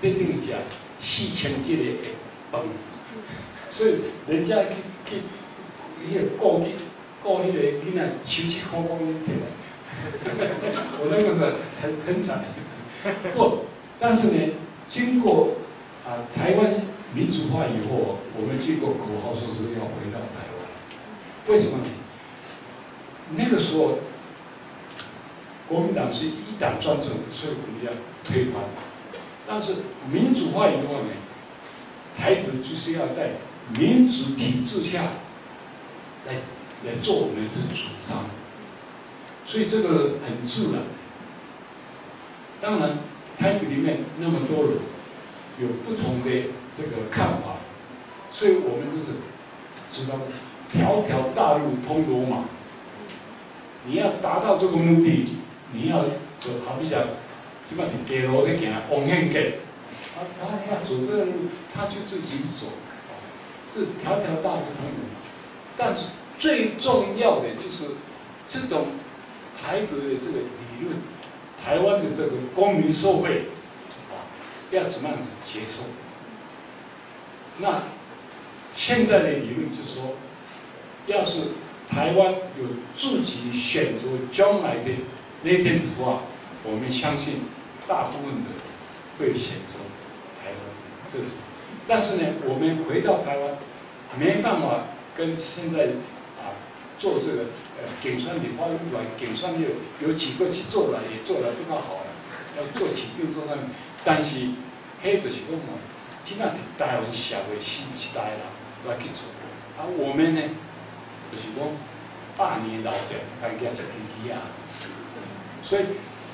这定价四千几的，所以人家去去那个过去过那个囡仔求七块块钱来，我那个是很很惨，不，但是呢，经过啊台湾民主化以后，我们这个口号说是要回到台湾，为什么呢？那个时候。国民党是一党专政，所以我们要推翻。但是民主化以后呢，台独就是要在民主体制下来来做我们的主张，所以这个很自然。当然，台独里面那么多人有不同的这个看法，所以我们就是知道条条大路通罗马。你要达到这个目的。你要走，好比讲，什么街路在行，往向街，他他要走这个路，他就自己走，是条条大路通罗马。但是最重要的就是这种台独的这个理论，台湾的这个公民社会啊，要怎么样子接受？那现在的理论就是说，要是台湾有自己选择将来的。那天的话，我们相信大部分的会选择台湾，这是。但是呢，我们回到台湾，没办法跟现在啊做这个呃景川的发育馆检算有有几个去做了，也做了不大好了，要做起定做上面。但是，迄就是讲嘛，起码台湾社会新时代啦来去做。啊，我们呢，就是讲百年老店，大家吃起起啊。所以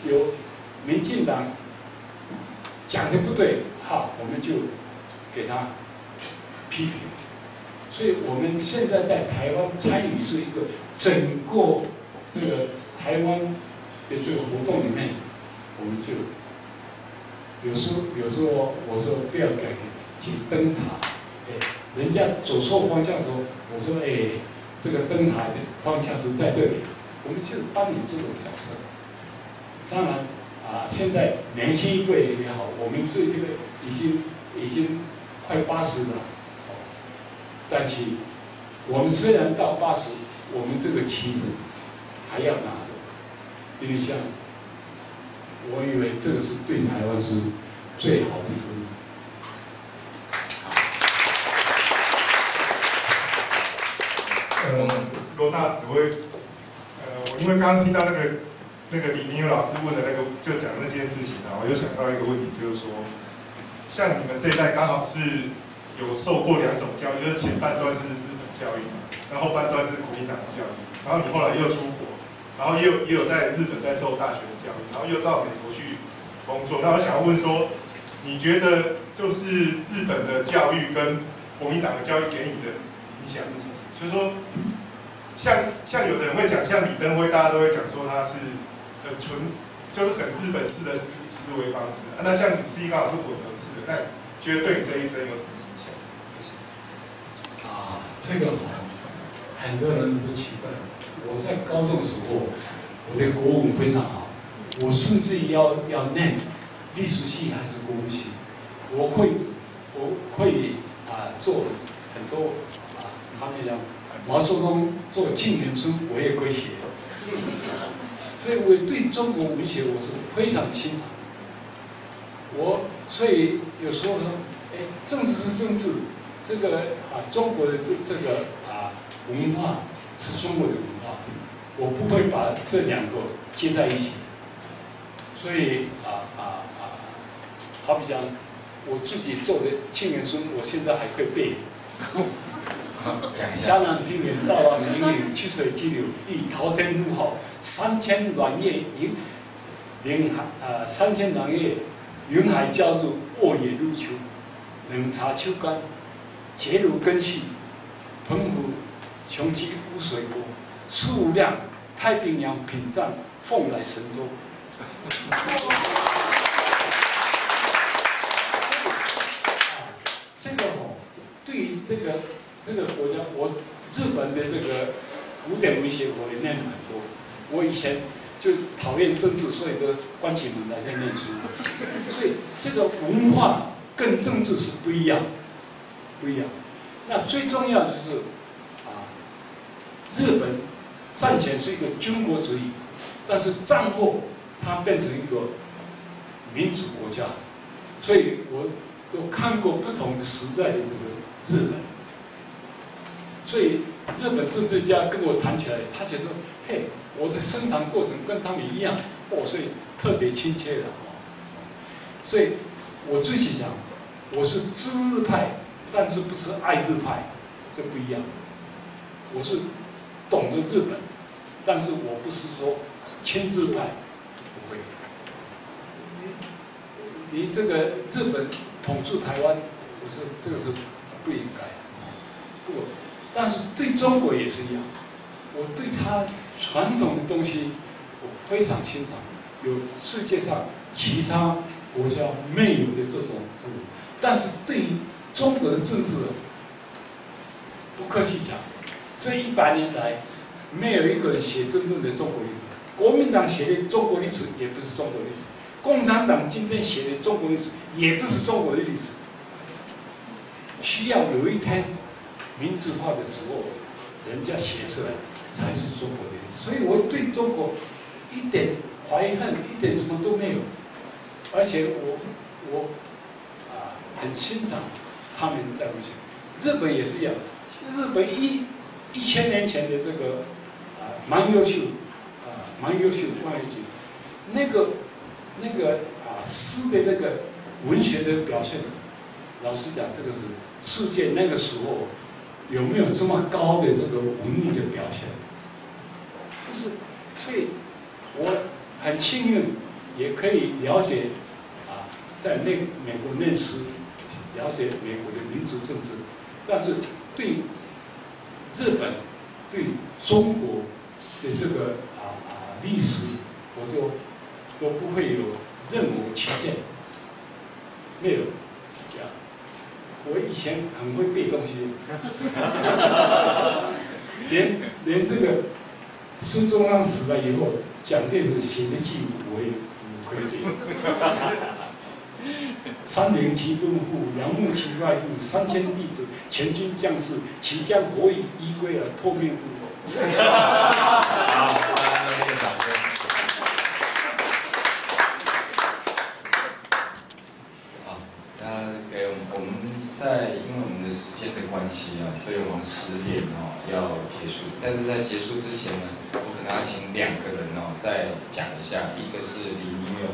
有民进党讲的不对，好，我们就给他批评。所以我们现在在台湾参与是一个整个这个台湾的这个活动里面，我们就有时候有时候我说不要改去灯塔，哎，人家走错方向的时候，我说哎，这个灯塔的方向是在这里，我们就扮演这种角色。当然啊，现在年轻一辈也好，我们这一辈已经已经快八十了。但是，我们虽然到八十，我们这个旗子还要拿着，因为像，我以为这个是对台湾是最好的一个。罗大使，我，呃，因为刚刚听到那个那个李明友老师问的那个，就讲那件事情啊，我就想到一个问题，就是说，像你们这一代刚好是。有受过两种教育，就是前半段是日本教育，然后半段是国民党的教育，然后你后来又出国，然后也有也有在日本在受大学的教育，然后又到美国去工作。那我想要问说，你觉得就是日本的教育跟国民党的教育给你的影响是什么？就是说，像像有的人会讲，像李登辉，大家都会讲说他是很纯，就是很日本式的思思维方式。那像你是一个老师混合式的，那觉得对你这一生有什么影响？啊？这个很多人都奇怪。我在高中的时候，我的国文非常好，我甚至要要念历史系还是国文系，我会我会啊做很多啊，他们讲毛泽东做《沁园春》，我也会写。所以我对中国文学我是非常欣赏。我所以有时候说，哎，政治是政治。这个啊，中国的这这个啊文化是中国的文化，我不会把这两个接在一起。所以啊啊啊，好比讲我自己做的《沁园春》，我现在还会背。(laughs) 讲一下。江南平原，大浪明岭，曲水激流，一滔天怒号，三千暖叶云云海啊，三千暖叶云海交入，沃野入秋，冷茶秋干。结如根系，澎湖穷极污水波，数量太平洋屏障，凤来神州。这个哦，对于这个这个国家，我日本的这个古典文学我也念了很多。我以前就讨厌政治，所以都关起门来在念书。(laughs) 所以这个文化跟政治是不一样。不一样，那最重要就是啊，日本战前是一个军国主义，但是战后它变成一个民主国家，所以我都看过不同的时代的这个日本，所以日本政治家跟我谈起来，他觉得嘿，我的生长过程跟他们一样，哦，所以特别亲切的哦，所以我最喜讲，我是知日派。但是不是爱日派，这不一样。我是懂得日本，但是我不是说亲日派，不会。你这个日本统治台湾，我说这个是不应该。不，但是对中国也是一样。我对他传统的东西，我非常欣赏。有世界上其他国家没有的这种，但是对于。中国的政治，不客气讲，这一百年来，没有一个人写真正的中国历史。国民党写的中国历史也不是中国历史，共产党今天写的中国历史也不是中国的历史。需要有一天，民主化的时候，人家写出来才是中国的。所以我对中国一点怀恨，一点什么都没有，而且我我啊很欣赏。他们在，日本也是一样。日本一一千年前的这个啊，蛮优秀啊，蛮优秀，蛮优秀。那个那个啊，诗的那个文学的表现，老实讲，这个是世界那个时候有没有这么高的这个文艺的表现？就是，所以我很幸运，也可以了解啊，在那美国认识了解美国的民族政治，但是对日本、对中国的这个啊啊历史，我就都不会有任何期限，没有。我以前很会背东西，(laughs) 连连这个孙中山死了以后，蒋介石写的记录我也会背。(laughs) 三陵七顿户，杨木七外户，三千弟子，全军将士，齐将何以依归而托命好。(laughs) 在因为我们的时间的关系啊，所以我们十点哦要结束。但是在结束之前呢，我可能要请两个人哦再讲一下，一个是李明勇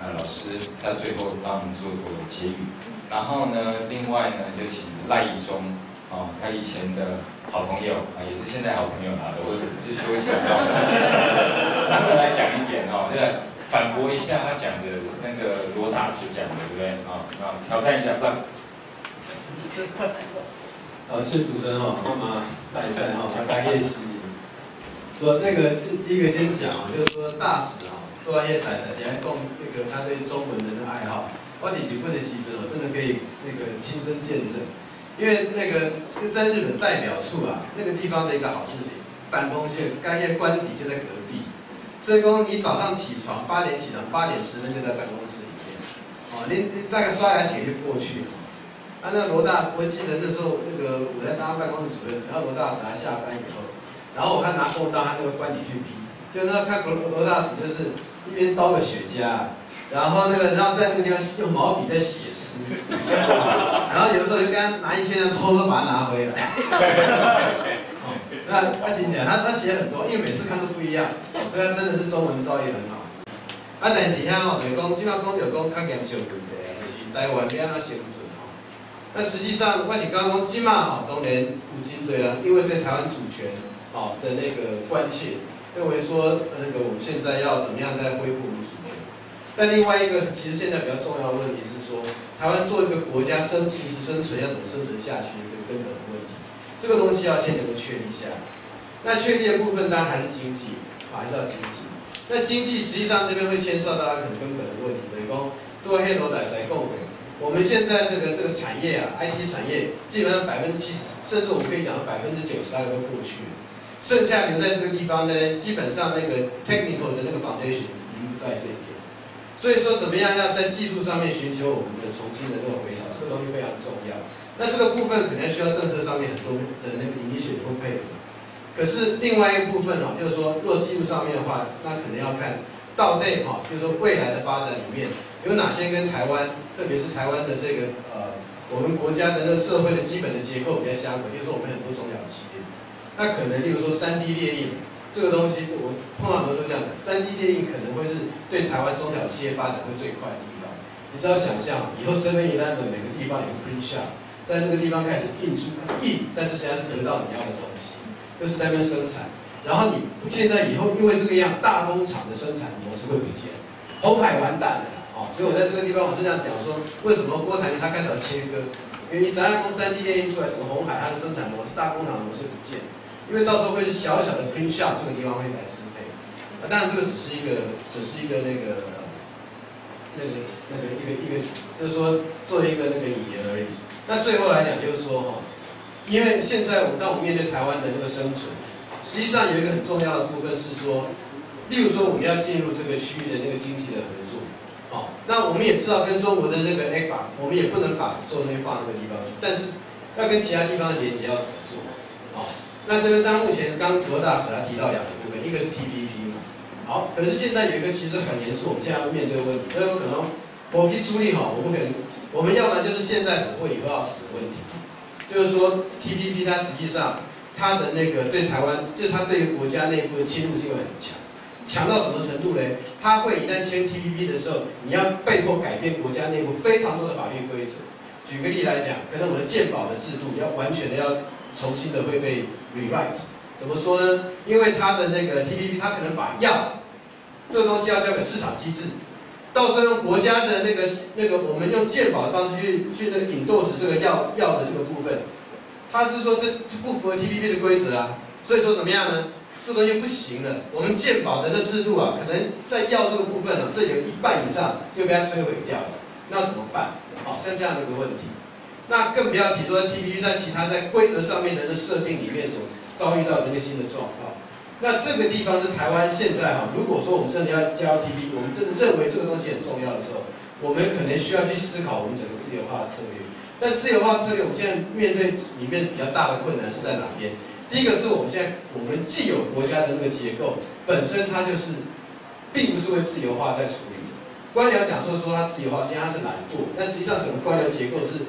啊老师，在最后帮我们做结语。然后呢，另外呢就请赖义忠哦，他以前的好朋友啊，也是现在好朋友啊，我就说一下，他们来讲一点哦，现在反驳一下他讲的那个罗大师讲的，对不对啊？啊，挑战一下，(laughs) 好，谢主持人哈，妈妈拜山哈，大业喜。说那个，第一个先讲啊，就是说大使啊，多阿叶大使，你还供那个他对中文的那个爱好，我你几份的牺牲哦，真的可以那个亲身见证。因为那个在日本代表处啊，那个地方的一个好事情，办公室该业官邸就在隔壁，所以说你早上起床八点起床，八点十分就在办公室里面，哦，你你大概刷牙洗就过去了。啊，那罗大，我记得那时候那个我在当办公室主任，然后罗大使他下班以后，然后我看拿工刀他那个官邸去逼，就那看罗罗大使就是一边刀个雪茄，然后那个然后在那个地方用毛笔在写诗，然后有的时候就跟他拿一千张偷偷把它拿回来。(laughs) 那阿锦讲他他写很多，因为每次看都不一样，所以他真的是中文造诣很好。啊，但底下哦，就讲，即马讲就讲较严重问题，就是台湾边啊生存。那实际上，我是刚刚今嘛吼，当然有真多人，因为对台湾主权哦的那个关切，认为说那个我们现在要怎么样再恢复我们主权。但另外一个，其实现在比较重要的问题是说，台湾做一个国家生其实生存要怎么生存下去一个根本的问题。这个东西要先能够确立下来。那确立的部分当然还是经济，还是要经济。那经济实际上这边会牵涉到很根本的问题，等于讲多黑罗仔谁共轨。我们现在这个这个产业啊，IT 产业基本上百分之七十，甚至我们可以讲百分之九十大概都过去了，剩下留在这个地方呢，基本上那个 technical 的那个 foundation 已经不在这边，所以说怎么样要在技术上面寻求我们的重新的那个回潮，这个东西非常重要。那这个部分可能需要政策上面很多的那个 initiative 配合。可是另外一个部分哦，就是说若技术上面的话，那可能要看到内哈，就是说未来的发展里面。有哪些跟台湾，特别是台湾的这个呃，我们国家的那个社会的基本的结构比较相合？比如说我们很多中小企业，那可能例如说三 D 列印这个东西，我碰到很多都这样的，三 D 列印可能会是对台湾中小企业发展会最快的地方。你只要想象，以后身边一旦的每个地方有个 print shop，在那个地方开始印出印，但是实际上是得到你要的东西，就是在那边生产。然后你现在以后因为这个样，大工厂的生产模式会不见，红海完蛋了。所以我在这个地方，我是这样讲说，为什么郭台铭他开始要切割？因为你咱要从三 D 列印出来，整个红海它的生产模式、大工厂模式不见，因为到时候会是小小的 print shop 这个地方会来支配。那，当然这个只是一个，只是一个那个，那个那个一个一个，就是说做一个那个语言而已。那最后来讲就是说哈，因为现在我们当我们面对台湾的那个生存，实际上有一个很重要的部分是说，例如说我们要进入这个区域的那个经济的合。哦，那我们也知道跟中国的那个 A 法，我们也不能把所有东西放那个地方去，但是要跟其他地方的连接要怎么做？好，那这边当目前刚罗大使他提到两个部分，一个是 TPP 嘛，好，可是现在有一个其实很严肃，我们现在要面对的问题，那有可能我批出力哈，我不可能，我们要不然就是现在死或以后要死的问题，就是说 TPP 它实际上它的那个对台湾，就是它对国家内部的侵入性会很强。强到什么程度嘞？他会一旦签 TPP 的时候，你要被迫改变国家内部非常多的法律规则。举个例来讲，可能我们的鉴保的制度要完全的要重新的会被 rewrite。怎么说呢？因为它的那个 TPP，它可能把药这个东西要交给市场机制，到时候用国家的那个那个我们用鉴保的方式去去那个引诱使这个药药的这个部分，他是说这不符合 TPP 的规则啊，所以说怎么样呢？这东西不行了。我们鉴保的那制度啊，可能在药这个部分呢，这有一半以上就被它摧毁掉了，那怎么办？好，像这样的一个问题，那更不要提说 TPP 在其他在规则上面的那设定里面所。遭遇到的一个新的状况，那这个地方是台湾现在哈，如果说我们真的要交 T P，我们真的认为这个东西很重要的时候，我们可能需要去思考我们整个自由化的策略。但自由化策略，我们现在面对里面比较大的困难是在哪边？第一个是我们现在我们既有国家的那个结构本身它就是，并不是为自由化在处理。官僚讲说说它自由化，实际上它是懒惰，但实际上整个官僚结构是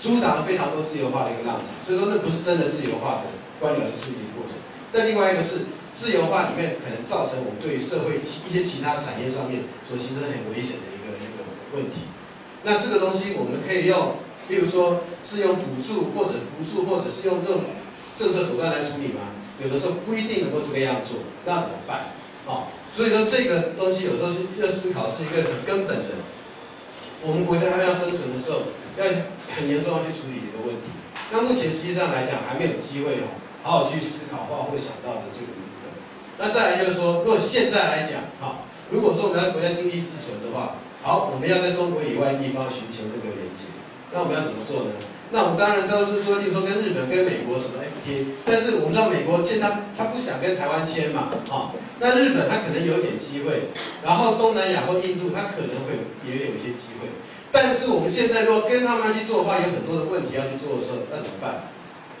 阻挡了非常多自由化的一个浪潮，所以说那不是真的自由化的。官僚的处理过程，那另外一个是自由化里面可能造成我们对社会其一些其他产业上面所形成很危险的一个那个问题。那这个东西我们可以用，例如说是用补助或者扶助，或者是用这种政策手段来处理吗？有的时候不一定能够这个样做，那怎么办？哦，所以说这个东西有时候是要思考是一个很根本的，我们国家它要生存的时候要很严重要去处理一个问题。那目前实际上来讲还没有机会哦。好好去思考或会想到的这个部分。那再来就是说，如果现在来讲，哈，如果说我们要国家经济自存的话，好，我们要在中国以外地方寻求这个连接，那我们要怎么做呢？那我们当然都是说，例如说跟日本、跟美国什么 FTA，但是我们知道美国现在他不想跟台湾签嘛，哈，那日本他可能有一点机会，然后东南亚或印度他可能会有也有一些机会，但是我们现在如果跟他们去做的话，有很多的问题要去做的时候，那怎么办？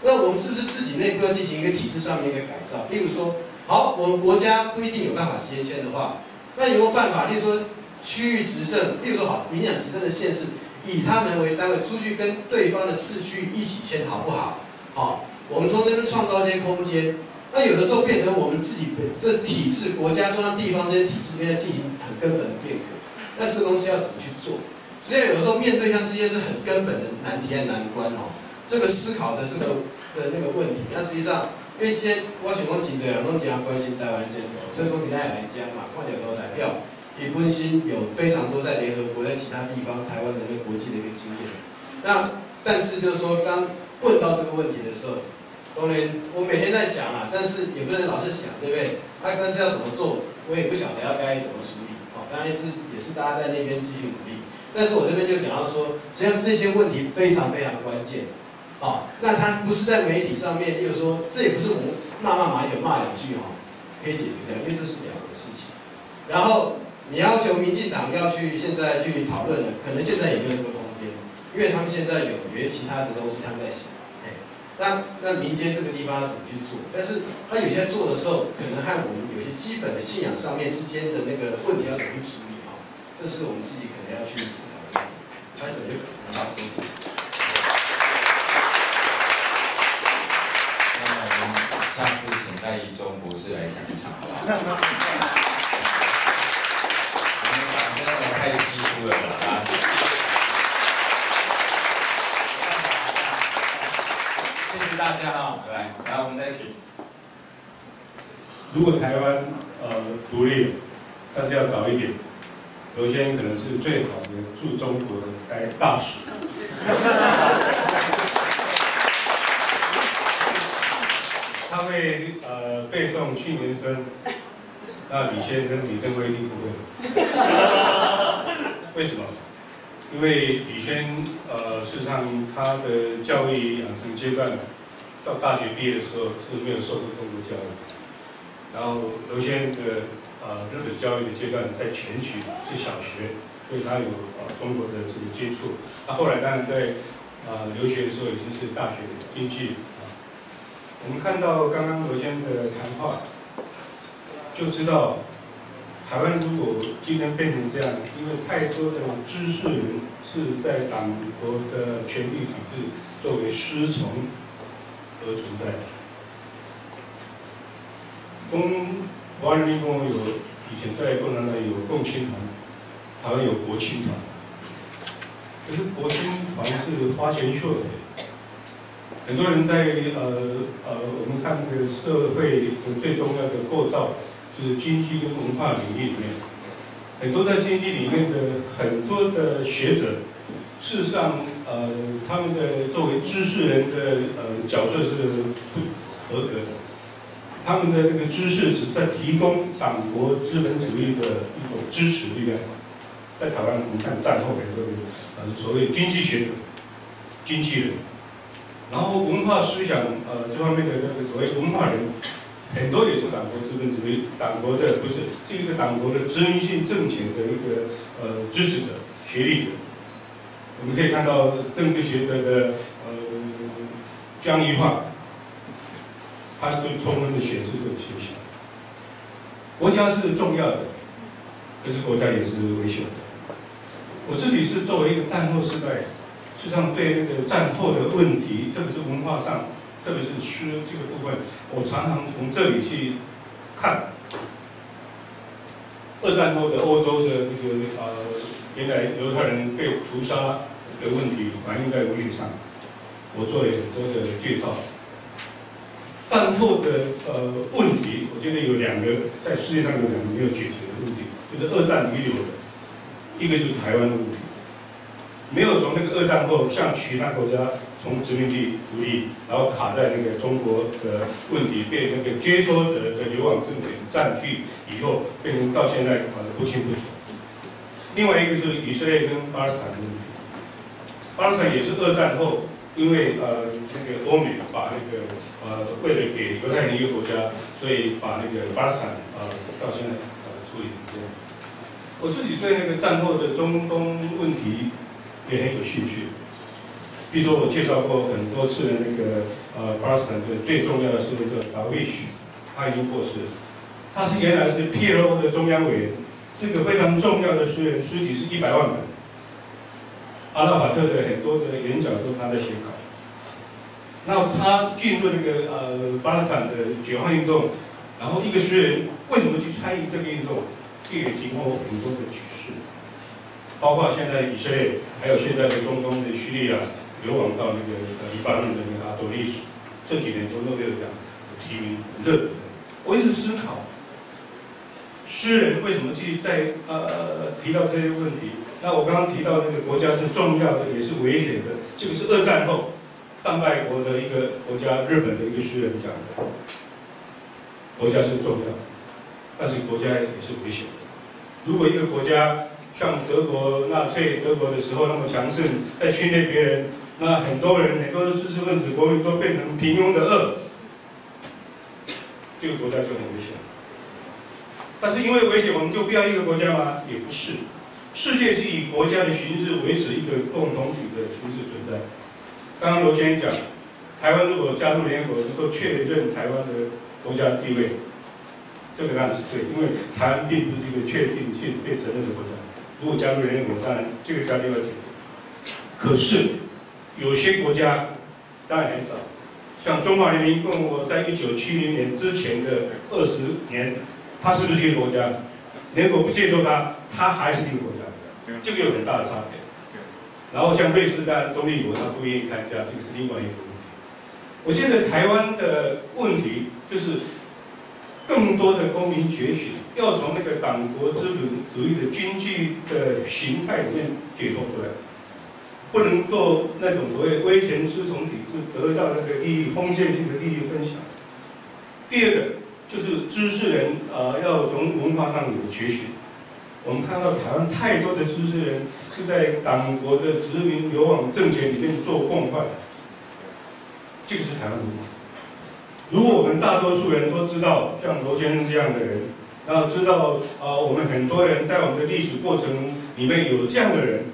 那我们是不是自己内部要进行一个体制上面一个改造？例如说，好，我们国家不一定有办法接签的话，那有没有办法？例如说，区域执政，例如说好，民养执政的县市，以他们为单位出去跟对方的次序一起签，好不好？好，我们从那边创造一些空间。那有的时候变成我们自己这体制，国家、中央、地方这些体制边在进行很根本的变革。那这个东西要怎么去做？实际上，有的时候面对像这些是很根本的难题和难关哦。这个思考的这个的那个问题，那实际上，因为今天我想讲真侪人拢讲关心台湾建构，所以讲今天来讲嘛，看到都代表，也本身有非常多在联合国在其他地方台湾的那个国际的一个经验。那但是就是说，当问到这个问题的时候，当然我每天在想啊，但是也不能老是想，对不对？啊，但是要怎么做，我也不晓得要该怎么处理。好，当然是也是大家在那边继续努力。但是我这边就讲到说，实际上这些问题非常非常关键。哦，那他不是在媒体上面，例如说，这也不是我们骂骂马友骂两句哦，可以解决掉，因为这是两回事情。然后你要求民进党要去现在去讨论的，可能现在也没有那个空间，因为他们现在有有些其他的东西他们在想，哎，那那民间这个地方要怎么去做？但是他有些做的时候，可能和我们有些基本的信仰上面之间的那个问题要怎么去处理哈，这是我们自己可能要去思考的。开始就可能要东西。下次请戴一中博士来讲一场，好不好？(laughs) 太稀疏了吧？谢谢大家哈，来，来我们再一起。如果台湾呃独立，但是要早一点，刘先可能是最好的驻中国的该大使。(laughs) 他会呃背诵去年生，那李先生李登辉一定不会。(laughs) 为什么？因为李轩呃事实上他的教育养成阶段，到大学毕业的时候是没有受过中国教育。然后刘先的呃日本教育的阶段在全区是小学，所以他有呃中国的这个接触。他后来当然在呃留学的时候已经是大学编剧。我们看到刚刚罗先的谈话，就知道台湾如果今天变成这样，因为太多的知识人是在党国的权力体制作为师从而存在的。共华人民共和有以前在共产党有共青团，台湾有国青团，可是国青团是花拳绣腿。很多人在呃呃，我们看那个社会的最重要的构造，就是经济跟文化领域里面，很多在经济里面的很多的学者，事实上呃，他们的作为知识人的呃角色是不合格的，他们的那个知识只是在提供党国资本主义的一种支持力量。在台湾，我们看战后很多的呃所谓经济学者、经纪人。然后文化思想，呃，这方面的那个所谓文化人，很多也是党国资本主义、党国的不是是一个党国的殖民性政权的一个呃支持者、学历者。我们可以看到政治学者的呃江宜桦，他就充分的显示这个倾向。国家是重要的，可是国家也是危险的。我自己是作为一个战后时代。实际上，对那个战后的问题，特别是文化上，特别是诗这个部分，我常常从这里去看。二战后的欧洲的那个呃，原来犹太人被屠杀的问题反映在文学上，我做了很多的介绍。战后的呃问题，我觉得有两个在世界上有两个没有解决的问题，就是二战遗留的，一个就是台湾的问题。没有从那个二战后向其他国家从殖民地独立，然后卡在那个中国的问题被那个接收者的流亡政权占据以后，变成到现在搞得不清不楚。另外一个是以色列跟巴勒斯坦的问题，巴勒斯坦也是二战后，因为呃那个欧美把那个呃为了给犹太人一个国家，所以把那个巴勒斯坦呃到现在呃处理成这样。我自己对那个战后的中东问题。也很有兴趣，比如说我介绍过很多次的那个呃巴勒斯坦的最重要的是那个达维许，他已经过世了，他是原来是 PLO 的中央委员，是个非常重要的诗人，诗集是一百万本，阿拉法特的很多的演讲都他在写稿，那他进入那个呃巴勒斯坦的解放运动，然后一个诗人为什么去参与这个运动，这也提供了很多的启示。包括现在以色列，还有现在的中东的叙利亚，流亡到那个黎巴嫩的那个阿多利斯，这几年都诺贝尔奖提名很热。我一直思考，诗人为什么去在呃提到这些问题？那我刚刚提到那个国家是重要的，也是危险的。这个是二战后战败国的一个国家，日本的一个诗人讲的。国家是重要，但是国家也是危险的。如果一个国家，像德国纳粹德国的时候那么强盛，在侵略别人，那很多人很多知识分子国民都变成平庸的恶，这个国家就很危险。但是因为危险，我们就不要一个国家吗？也不是，世界是以国家的形式维持一个共同体的形式存在。刚刚罗先生讲，台湾如果加入联合国，能够确认台湾的国家地位，这个当然是对，因为台湾并不是一个确定性被承认的国家。如果加入联合国，当然这个家庭要解决。可是有些国家当然很少，像中华人民共和国，在一九七零年之前的二十年，它是不是一个国家？联合国不接受它，它还是一个国家，这个有很大的差别。然后像瑞士的中立国，他不愿意参加，这个是另外一个问题。我觉得台湾的问题就是更多的公民觉醒。要从那个党国资本主义的经济的形态里面解脱出来，不能做那种所谓威权师从体制，得到那个利益封建性的利益分享。第二个就是知识人啊，要从文化上有觉醒。我们看到台湾太多的知识人是在党国的殖民流亡政权里面做共犯，这个是台湾文化。如果我们大多数人都知道像罗先生这样的人。然后知道啊，我们很多人在我们的历史过程里面有这样的人，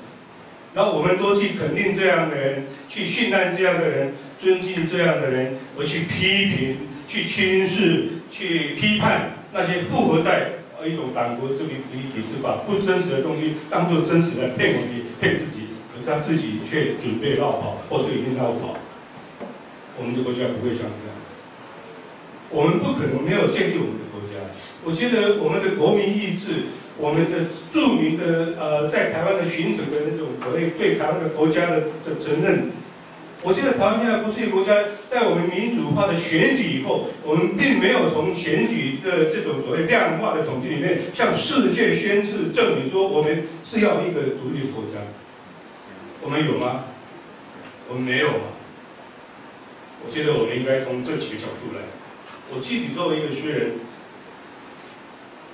然后我们都去肯定这样的人，去信赖这样的人，尊敬这样的人，而去批评、去轻视、去批判那些复合在一种党国这民主义体制，把不真实的东西当做真实来骗我们、骗自己，可是他自己却准备绕跑，或者已经绕跑。我们的国家不会像这样，我们不可能没有建立我们的国家。我觉得我们的国民意志，我们的著名的呃，在台湾的寻求的那种所谓对台湾的国家的的承认，我觉得台湾现在不是一个国家，在我们民主化的选举以后，我们并没有从选举的这种所谓量化的统计里面，向世界宣誓证明说我们是要一个独立国家。我们有吗？我们没有。我觉得我们应该从这几个角度来。我具体作为一个诗人，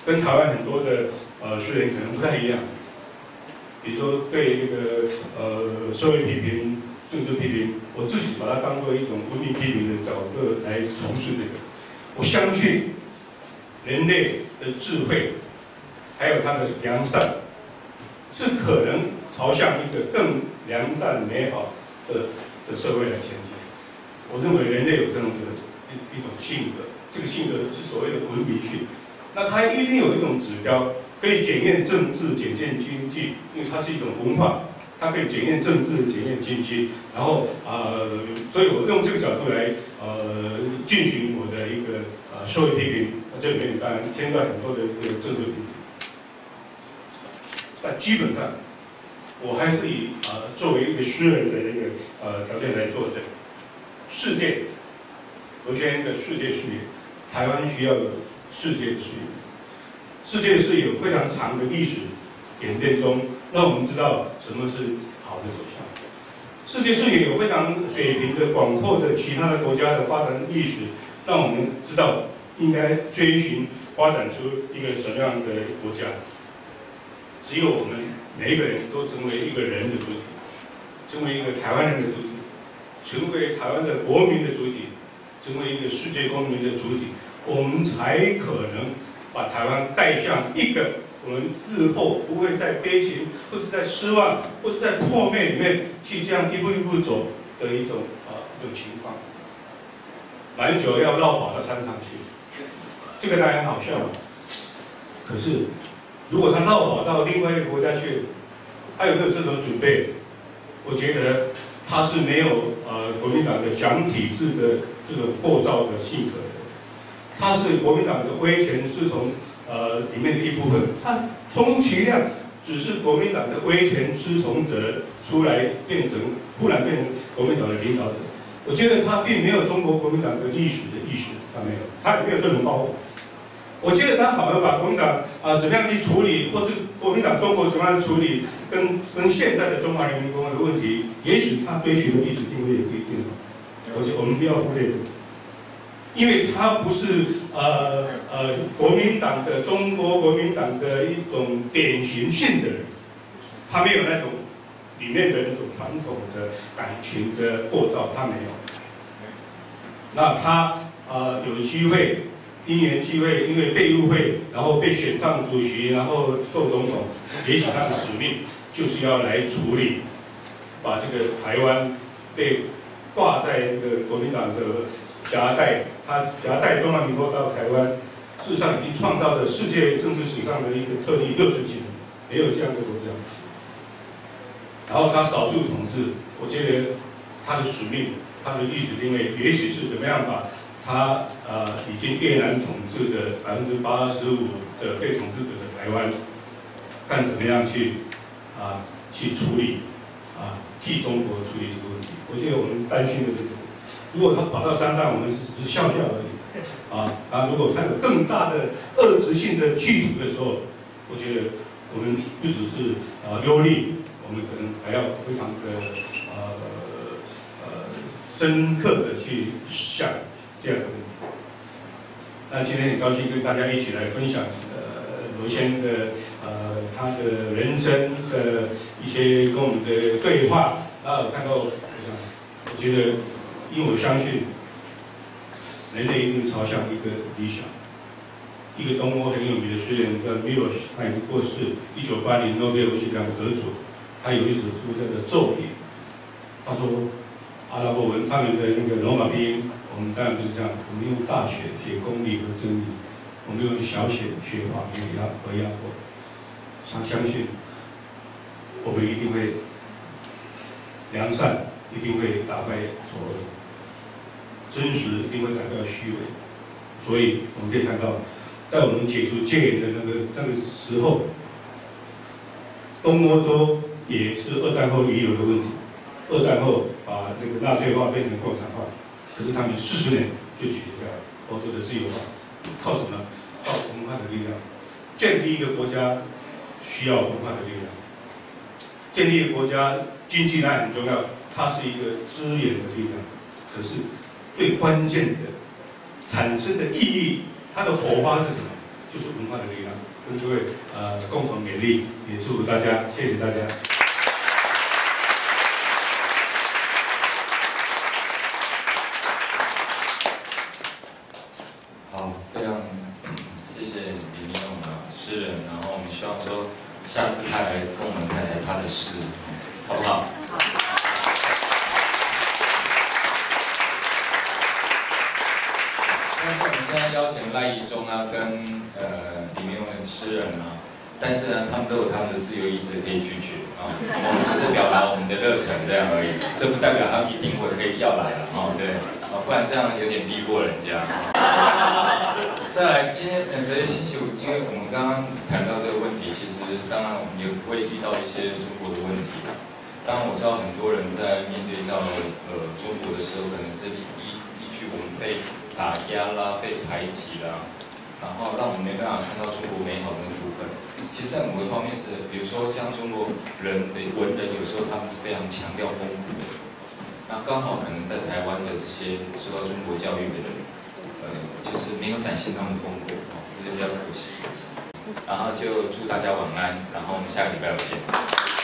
跟台湾很多的呃诗人可能不太一样。比如说对那个呃社会批评、政治批评，我自己把它当做一种文明批评的角度来从事这个。我相信人类的智慧，还有它的良善，是可能朝向一个更良善美好的的社会来前进。我认为人类有这种的一一种性格，这个性格是所谓的文明性。那它一定有一种指标。可以检验政治、检验经济，因为它是一种文化，它可以检验政治、检验经济。然后呃，所以我用这个角度来呃进行我的一个呃社会批评。那这里面当然牵涉很多的这个政治批评，但基本上我还是以呃作为一个诗人的那个呃条件来作证。世界，首先的世界视野，台湾需要有世界视野。世界是有非常长的历史演变中，让我们知道什么是好的走向。世界是有非常水平的广阔的其他的国家的发展历史，让我们知道应该追寻发展出一个什么样的国家。只有我们每一个人都成为一个人的主体，成为一个台湾人的主体，成为台湾的国民的主体，成为一个世界公民的主体，我们才可能。把台湾带向一个我们日后不会在悲情，或者在失望，或者在破灭里面去这样一步一步走的一种啊一种情况。蛮久要绕跑到山上去，这个大家好笑。可是如果他绕跑到另外一个国家去，他有没有这种准备？我觉得他是没有呃国民党的讲体制的这种构造的性格。他是国民党的威权是从呃里面的一部分，他充其量只是国民党的威权师从者出来变成，忽然变成国民党的领导者。我觉得他并没有中国国民党的历史的意识，他没有，他也没有这种包袱。我觉得他反而把国民党啊怎么样去处理，或者国民党中国怎么样处理跟跟现在的中华人民共和国的问题，也许他追寻的历史定位也不一定好。而且我们不要忽略这个。因为他不是呃呃国民党的中国国民党的一种典型性的人，他没有那种里面的那种传统的感情的构造，他没有。那他呃有机会，因缘机会，因为被入会，然后被选上主席，然后做总统，也许他的使命就是要来处理，把这个台湾被挂在那个国民党的。夹带他夹带中华民国到台湾，事实上已经创造了世界政治史上的一个特例，六十几年没有这样的国家。然后他少数统治，我觉得他的使命、他的历史定位，也许是怎么样把他呃已经越南统治的百分之八十五的被统治者的台湾，看怎么样去啊去处理啊替中国处理这个问题。我觉得我们担心的就是。如果他跑到山上，我们只是笑笑而已，啊啊！如果他有更大的遏制性的企图的时候，我觉得我们不只是啊忧虑，我们可能还要非常的呃呃深刻的去想这样的问题。那今天很高兴跟大家一起来分享呃罗先的呃他的人生的一些跟我们的对话啊，看到我想我觉得。因为我相信，人类一定朝向一个理想。一个东欧很有名的诗人叫米洛斯，他已经过世，一九八零诺贝尔文学奖得主。他有一首书叫做《咒语》，他说阿拉伯文他们的那个罗马拼音，我们当然不是这样，我们用大写写公理和真理，我们用小写写法和压和压迫。相相信，我们一定会良善，一定会打败丑恶。真实一定会感到虚伪，所以我们可以看到，在我们解除戒严的那个那个时候，东欧洲也是二战后遗留的问题，二战后把那个纳粹化变成共产化，可是他们四十年就解决掉了欧洲的自由化，靠什么？靠文化的力量。建立一个国家需要文化的力量，建立一个国家经济它很重要，它是一个资源的力量。可是最关键的产生的意义，它的火花是什么？就是文化的力量。跟各位呃共同勉励，也祝福大家，谢谢大家。好，非常谢谢李明勇啊，诗人。然后我们希望说，下次他来跟我们谈谈他的诗，好不好？但是我们现在邀请赖怡中啊，跟呃李明勇的诗人啊，但是呢，他们都有他们的自由意志可以拒绝啊。我们只是表达我们的热忱这样而已，这不代表他们一定会可以要来了啊，对，啊，不然这样有点逼迫人家。再来，今天呃，这些星期五，因为我们刚刚谈到这个问题，其实当然我们也会遇到一些中国的问题。当然我知道很多人在面对到呃中国的时候，可能是依依依据我们被打压啦、被排挤啦，然后让我们没办法看到中国美好的那部分。其实，在某个方面是，比如说像中国人文人，有时候他们是非常强调风骨的。那刚好可能在台湾的这些受到中国教育的人，呃，就是没有展现他们的风骨，这就比较可惜。然后就祝大家晚安，然后我们下个礼拜再见。